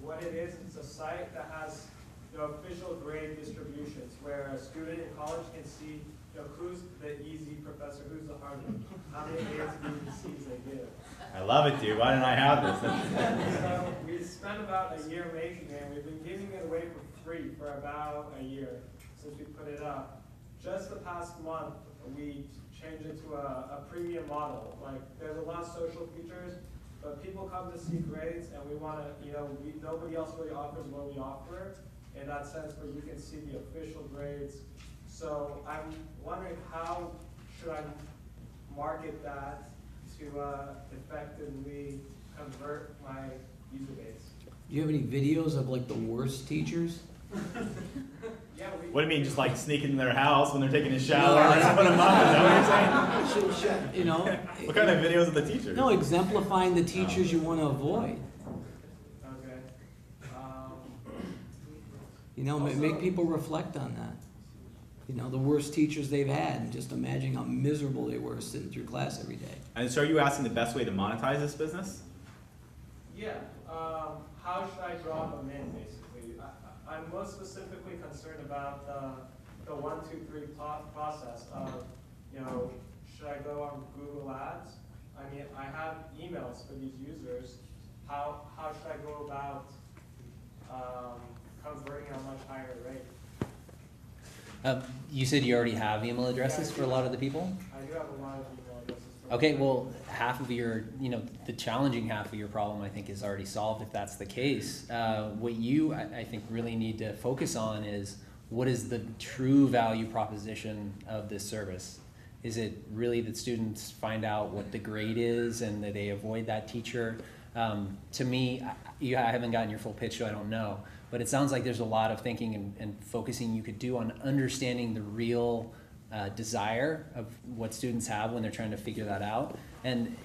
What it is, it's a site that has the official grade distributions, where a student in college can see, you know, who's the easy professor, who's the hard one, how many A's, B's, and C's they give. I love it, dude. Why didn't I have this? [LAUGHS] So we spent about a year making it, and we've been giving it away for free for about a year since we put it up. Just the past month, we changed it to a, a premium model. Like, there's a lot of social features, but people come to see grades, and we want to, you know, we, nobody else really offers what we offer in that sense, where you can see the official grades. So I'm wondering how should I market that to uh, effectively convert my user base? Do you have any videos of like the worst teachers? [LAUGHS] Yeah, we. What do you mean, just like sneaking in their house when they're taking a shower? No, I- Like, put 'em up, is that what you're saying? Should- should- You know? [LAUGHS] What kind of videos of the teachers? No, exemplifying the teachers you want to avoid. Okay. Um, You know, ma- make people reflect on that. You know, the worst teachers they've had, and just imagine how miserable they were sitting through class every day. And so are you asking the best way to monetize this business? yeah, um, how should I draw them in, basically? I'm most specifically concerned about the, the one, two, three pro- process of, you know, should I go on Google Ads? I mean, I have emails for these users. How, how should I go about, um, converting at a much higher rate? Um, you said you already have email addresses for a lot of the people? I do have a lot of email addresses. for- Okay, well, half of your, you know, the challenging half of your problem, I think, is already solved if that's the case. Uh, what you, I, I think, really need to focus on is what is the true value proposition of this service? Is it really that students find out what the grade is and that they avoid that teacher? Um, to me, I, you, I haven't gotten your full pitch, so I don't know. But it sounds like there's a lot of thinking and, and focusing you could do on understanding the real uh, desire of what students have when they're trying to figure that out. And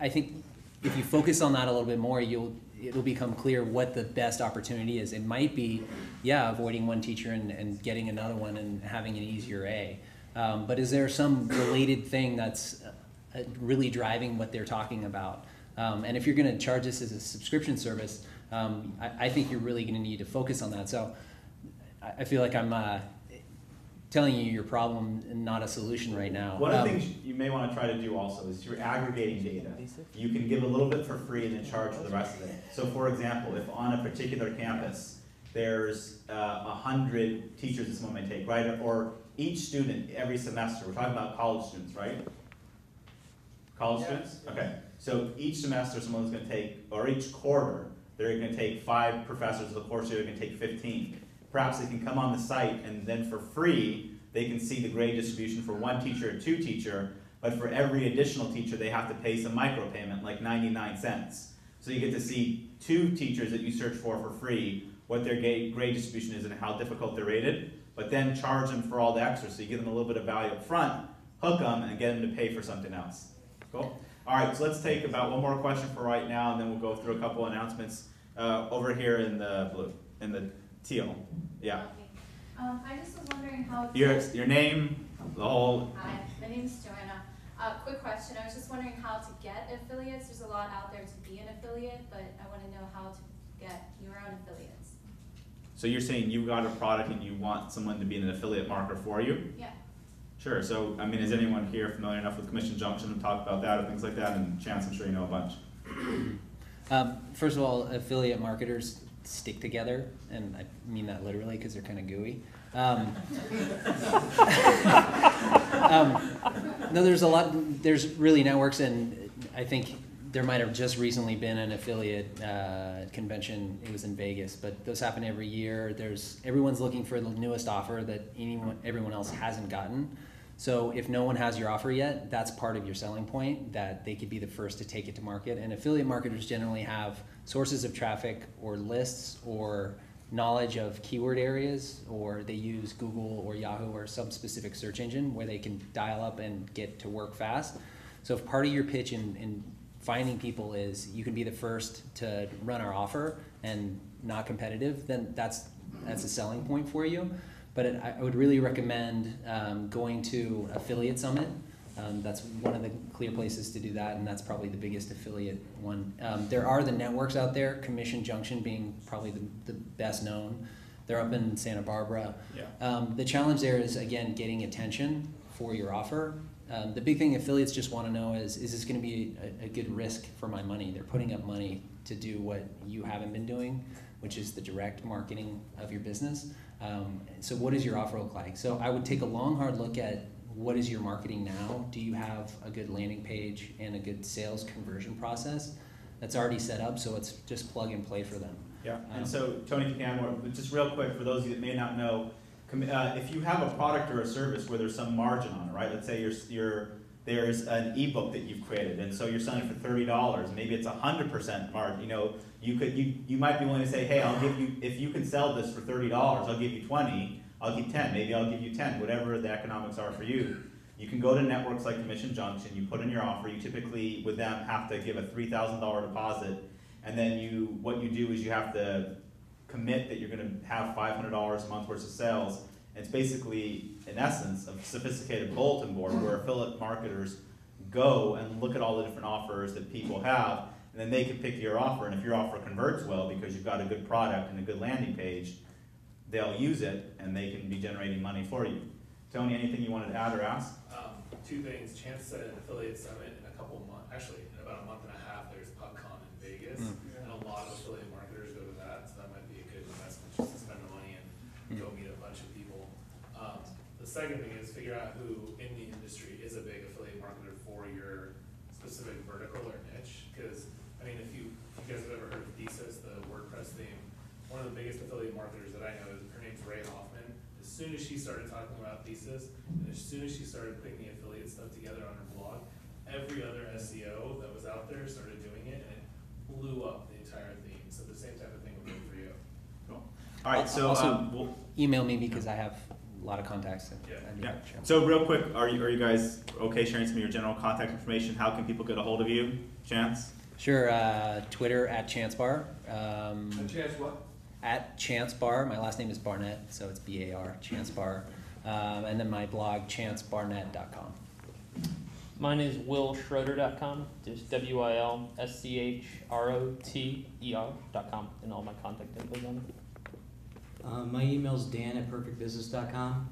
I- think if you focus on that a little bit more, you'll it'll become clear what the best opportunity is. It might be, yeah, avoiding one teacher and, and getting another one and having an easier A. Um, but is there some related thing that's uh, really driving what they're talking about? Um, and if you're going to charge this as a subscription service, um, I, I think you're really going to need to focus on that. So I, I feel like I'm uh, telling you your problem and not a solution right now. One of Um, the things you may want to try to do also is you're aggregating data. You can give a little bit for free and then charge for the rest of it. So for example, if on a particular campus, there's uh, a hundred teachers that someone may take, right? Or each student every semester, we're talking about college students, right? College Yes, students? Okay, so each semester someone's gonna take, or each quarter, they're gonna take five professors of the course, they're gonna take fifteen. Perhaps they can come on the site and then for free, they can see the grade distribution for one teacher or two teacher, but for every additional teacher, they have to pay some micropayment, like ninety-nine cents. So you get to see two teachers that you search for for free, what their grade distribution is and how difficult they're rated, but then charge them for all the extra, so you give them a little bit of value up front, hook them, and get them to pay for something else. Cool? All right, so let's take about one more question for right now, and then we'll go through a couple announcements uh, over here in the blue, in the teal. Yeah. Okay. Um, I just was wondering how. Your, your name, the whole, Hi, my name is Joanna. Uh, quick question, I was just wondering how to get affiliates. There's a lot out there to be an affiliate, but I wanna know how to get your own affiliates. so you're saying you've got a product and you want someone to be an affiliate marker for you? Yeah. Sure, so, I mean, is anyone here familiar enough with Commission Junction to talk about that or things like that? And Chance, I'm sure you know a bunch. Um, first of all, affiliate marketers stick together, and I mean that literally because they're kind of gooey. Um, [LAUGHS] um, no, there's a lot. There's really networks, and I think there might have just recently been an affiliate uh, convention. It was in Vegas, but those happen every year. There's everyone's looking for the newest offer that anyone, everyone else hasn't gotten. So if no one has your offer yet, that's part of your selling point that they could be the first to take it to market. And affiliate marketers generally have sources of traffic or lists or knowledge of keyword areas or they use Google or Yahoo or some specific search engine where they can dial up and get to work fast. So if part of your pitch in, in finding people is you can be the first to run our offer and not competitive, then that's that's a selling point for you. But it, I would really recommend um, going to Affiliate Summit. Um, that's one of the clear places to do that, and that's probably the biggest affiliate one. Um, there are the networks out there, Commission Junction being probably the, the best known. They're up in Santa Barbara. Yeah. Um, the challenge there is again getting attention for your offer. Um, the big thing affiliates just want to know is is this going to be a, a good risk for my money? They're putting up money to do what you haven't been doing, which is the direct marketing of your business. Um, so what does your offer look like? So I would take a long hard look at what is your marketing now? Do you have a good landing page and a good sales conversion process that's already set up? So it's just plug and play for them. Yeah, Um, and so Tony Canmore, just real quick for those of you that may not know, uh, if you have a product or a service where there's some margin on it, right? Let's say you're, you're, there's an ebook that you've created, and so you're selling for thirty dollars. Maybe it's a hundred percent margin. You know, you could you you might be willing to say, hey, I'll give you if you can sell this for thirty dollars, I'll give you twenty. I'll give ten. Maybe I'll give you ten. Whatever the economics are for you. You can go to networks like Commission Junction. You put in your offer. You typically with them have to give a three thousand dollar deposit, and then you what you do is you have to commit that you're going to have five hundred dollars a month worth of sales. It's basically, in essence, a sophisticated bulletin board where affiliate marketers go and look at all the different offers that people have, and then they can pick your offer. And if your offer converts well because you've got a good product and a good landing page, they'll use it and they can be generating money for you. Tony, anything you wanted to add or ask? Um, two things, Chance said an affiliate summit in a couple months, actually, in about a month and a half, there's PubCon in Vegas. And a lot of affiliate marketers go to that, so that might be a good investment, just to spend the money and go meet a bunch of people. Um, the second thing is figure out who in the industry is a big affiliate marketer for your specific vertical or niche. Cause, I mean, if you, if you guys have ever heard of Thesis, the WordPress theme, one of the biggest affiliate marketers that I know is, her name's Rae Hoffman. As soon as she started talking about Thesis, and as soon as she started putting the affiliate stuff together on her blog, every other SEO that was out there started doing it, and it blew up the entire theme. So the same type of thing will work for you. All right, so Also- um, we'll, Email me because I have a lot of contacts. that Yeah. I'd Yeah. happy to share. So real quick, are you, are you guys okay sharing some of your general contact information? How can people get a hold of you? Chance? Sure. Uh, Twitter at Chance Bar. Um, Chance what? At Chance Bar. My last name is Barnett, so it's B A R, Chance Bar. Um, and then my blog, chancebarnett.com. Mine is wilschroter.com, just W I L S C H R O T E R.com, and all my contact info is on it. Uh, my email's dan at perfectbusiness.com.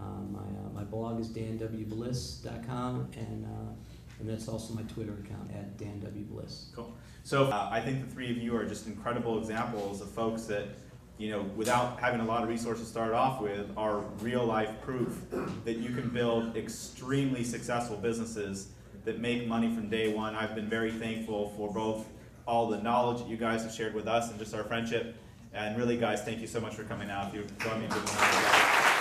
Uh, my, uh, my blog is danwbliss.com, and, uh, and that's also my Twitter account at danwbliss. Cool. So uh, I think the three of you are just incredible examples of folks that, you know, without having a lot of resources to start off with, are real life proof that you can build extremely successful businesses that make money from day one. I've been very thankful for both all the knowledge that you guys have shared with us and just our friendship. And really, guys, thank you so much for coming out. If you join me giving them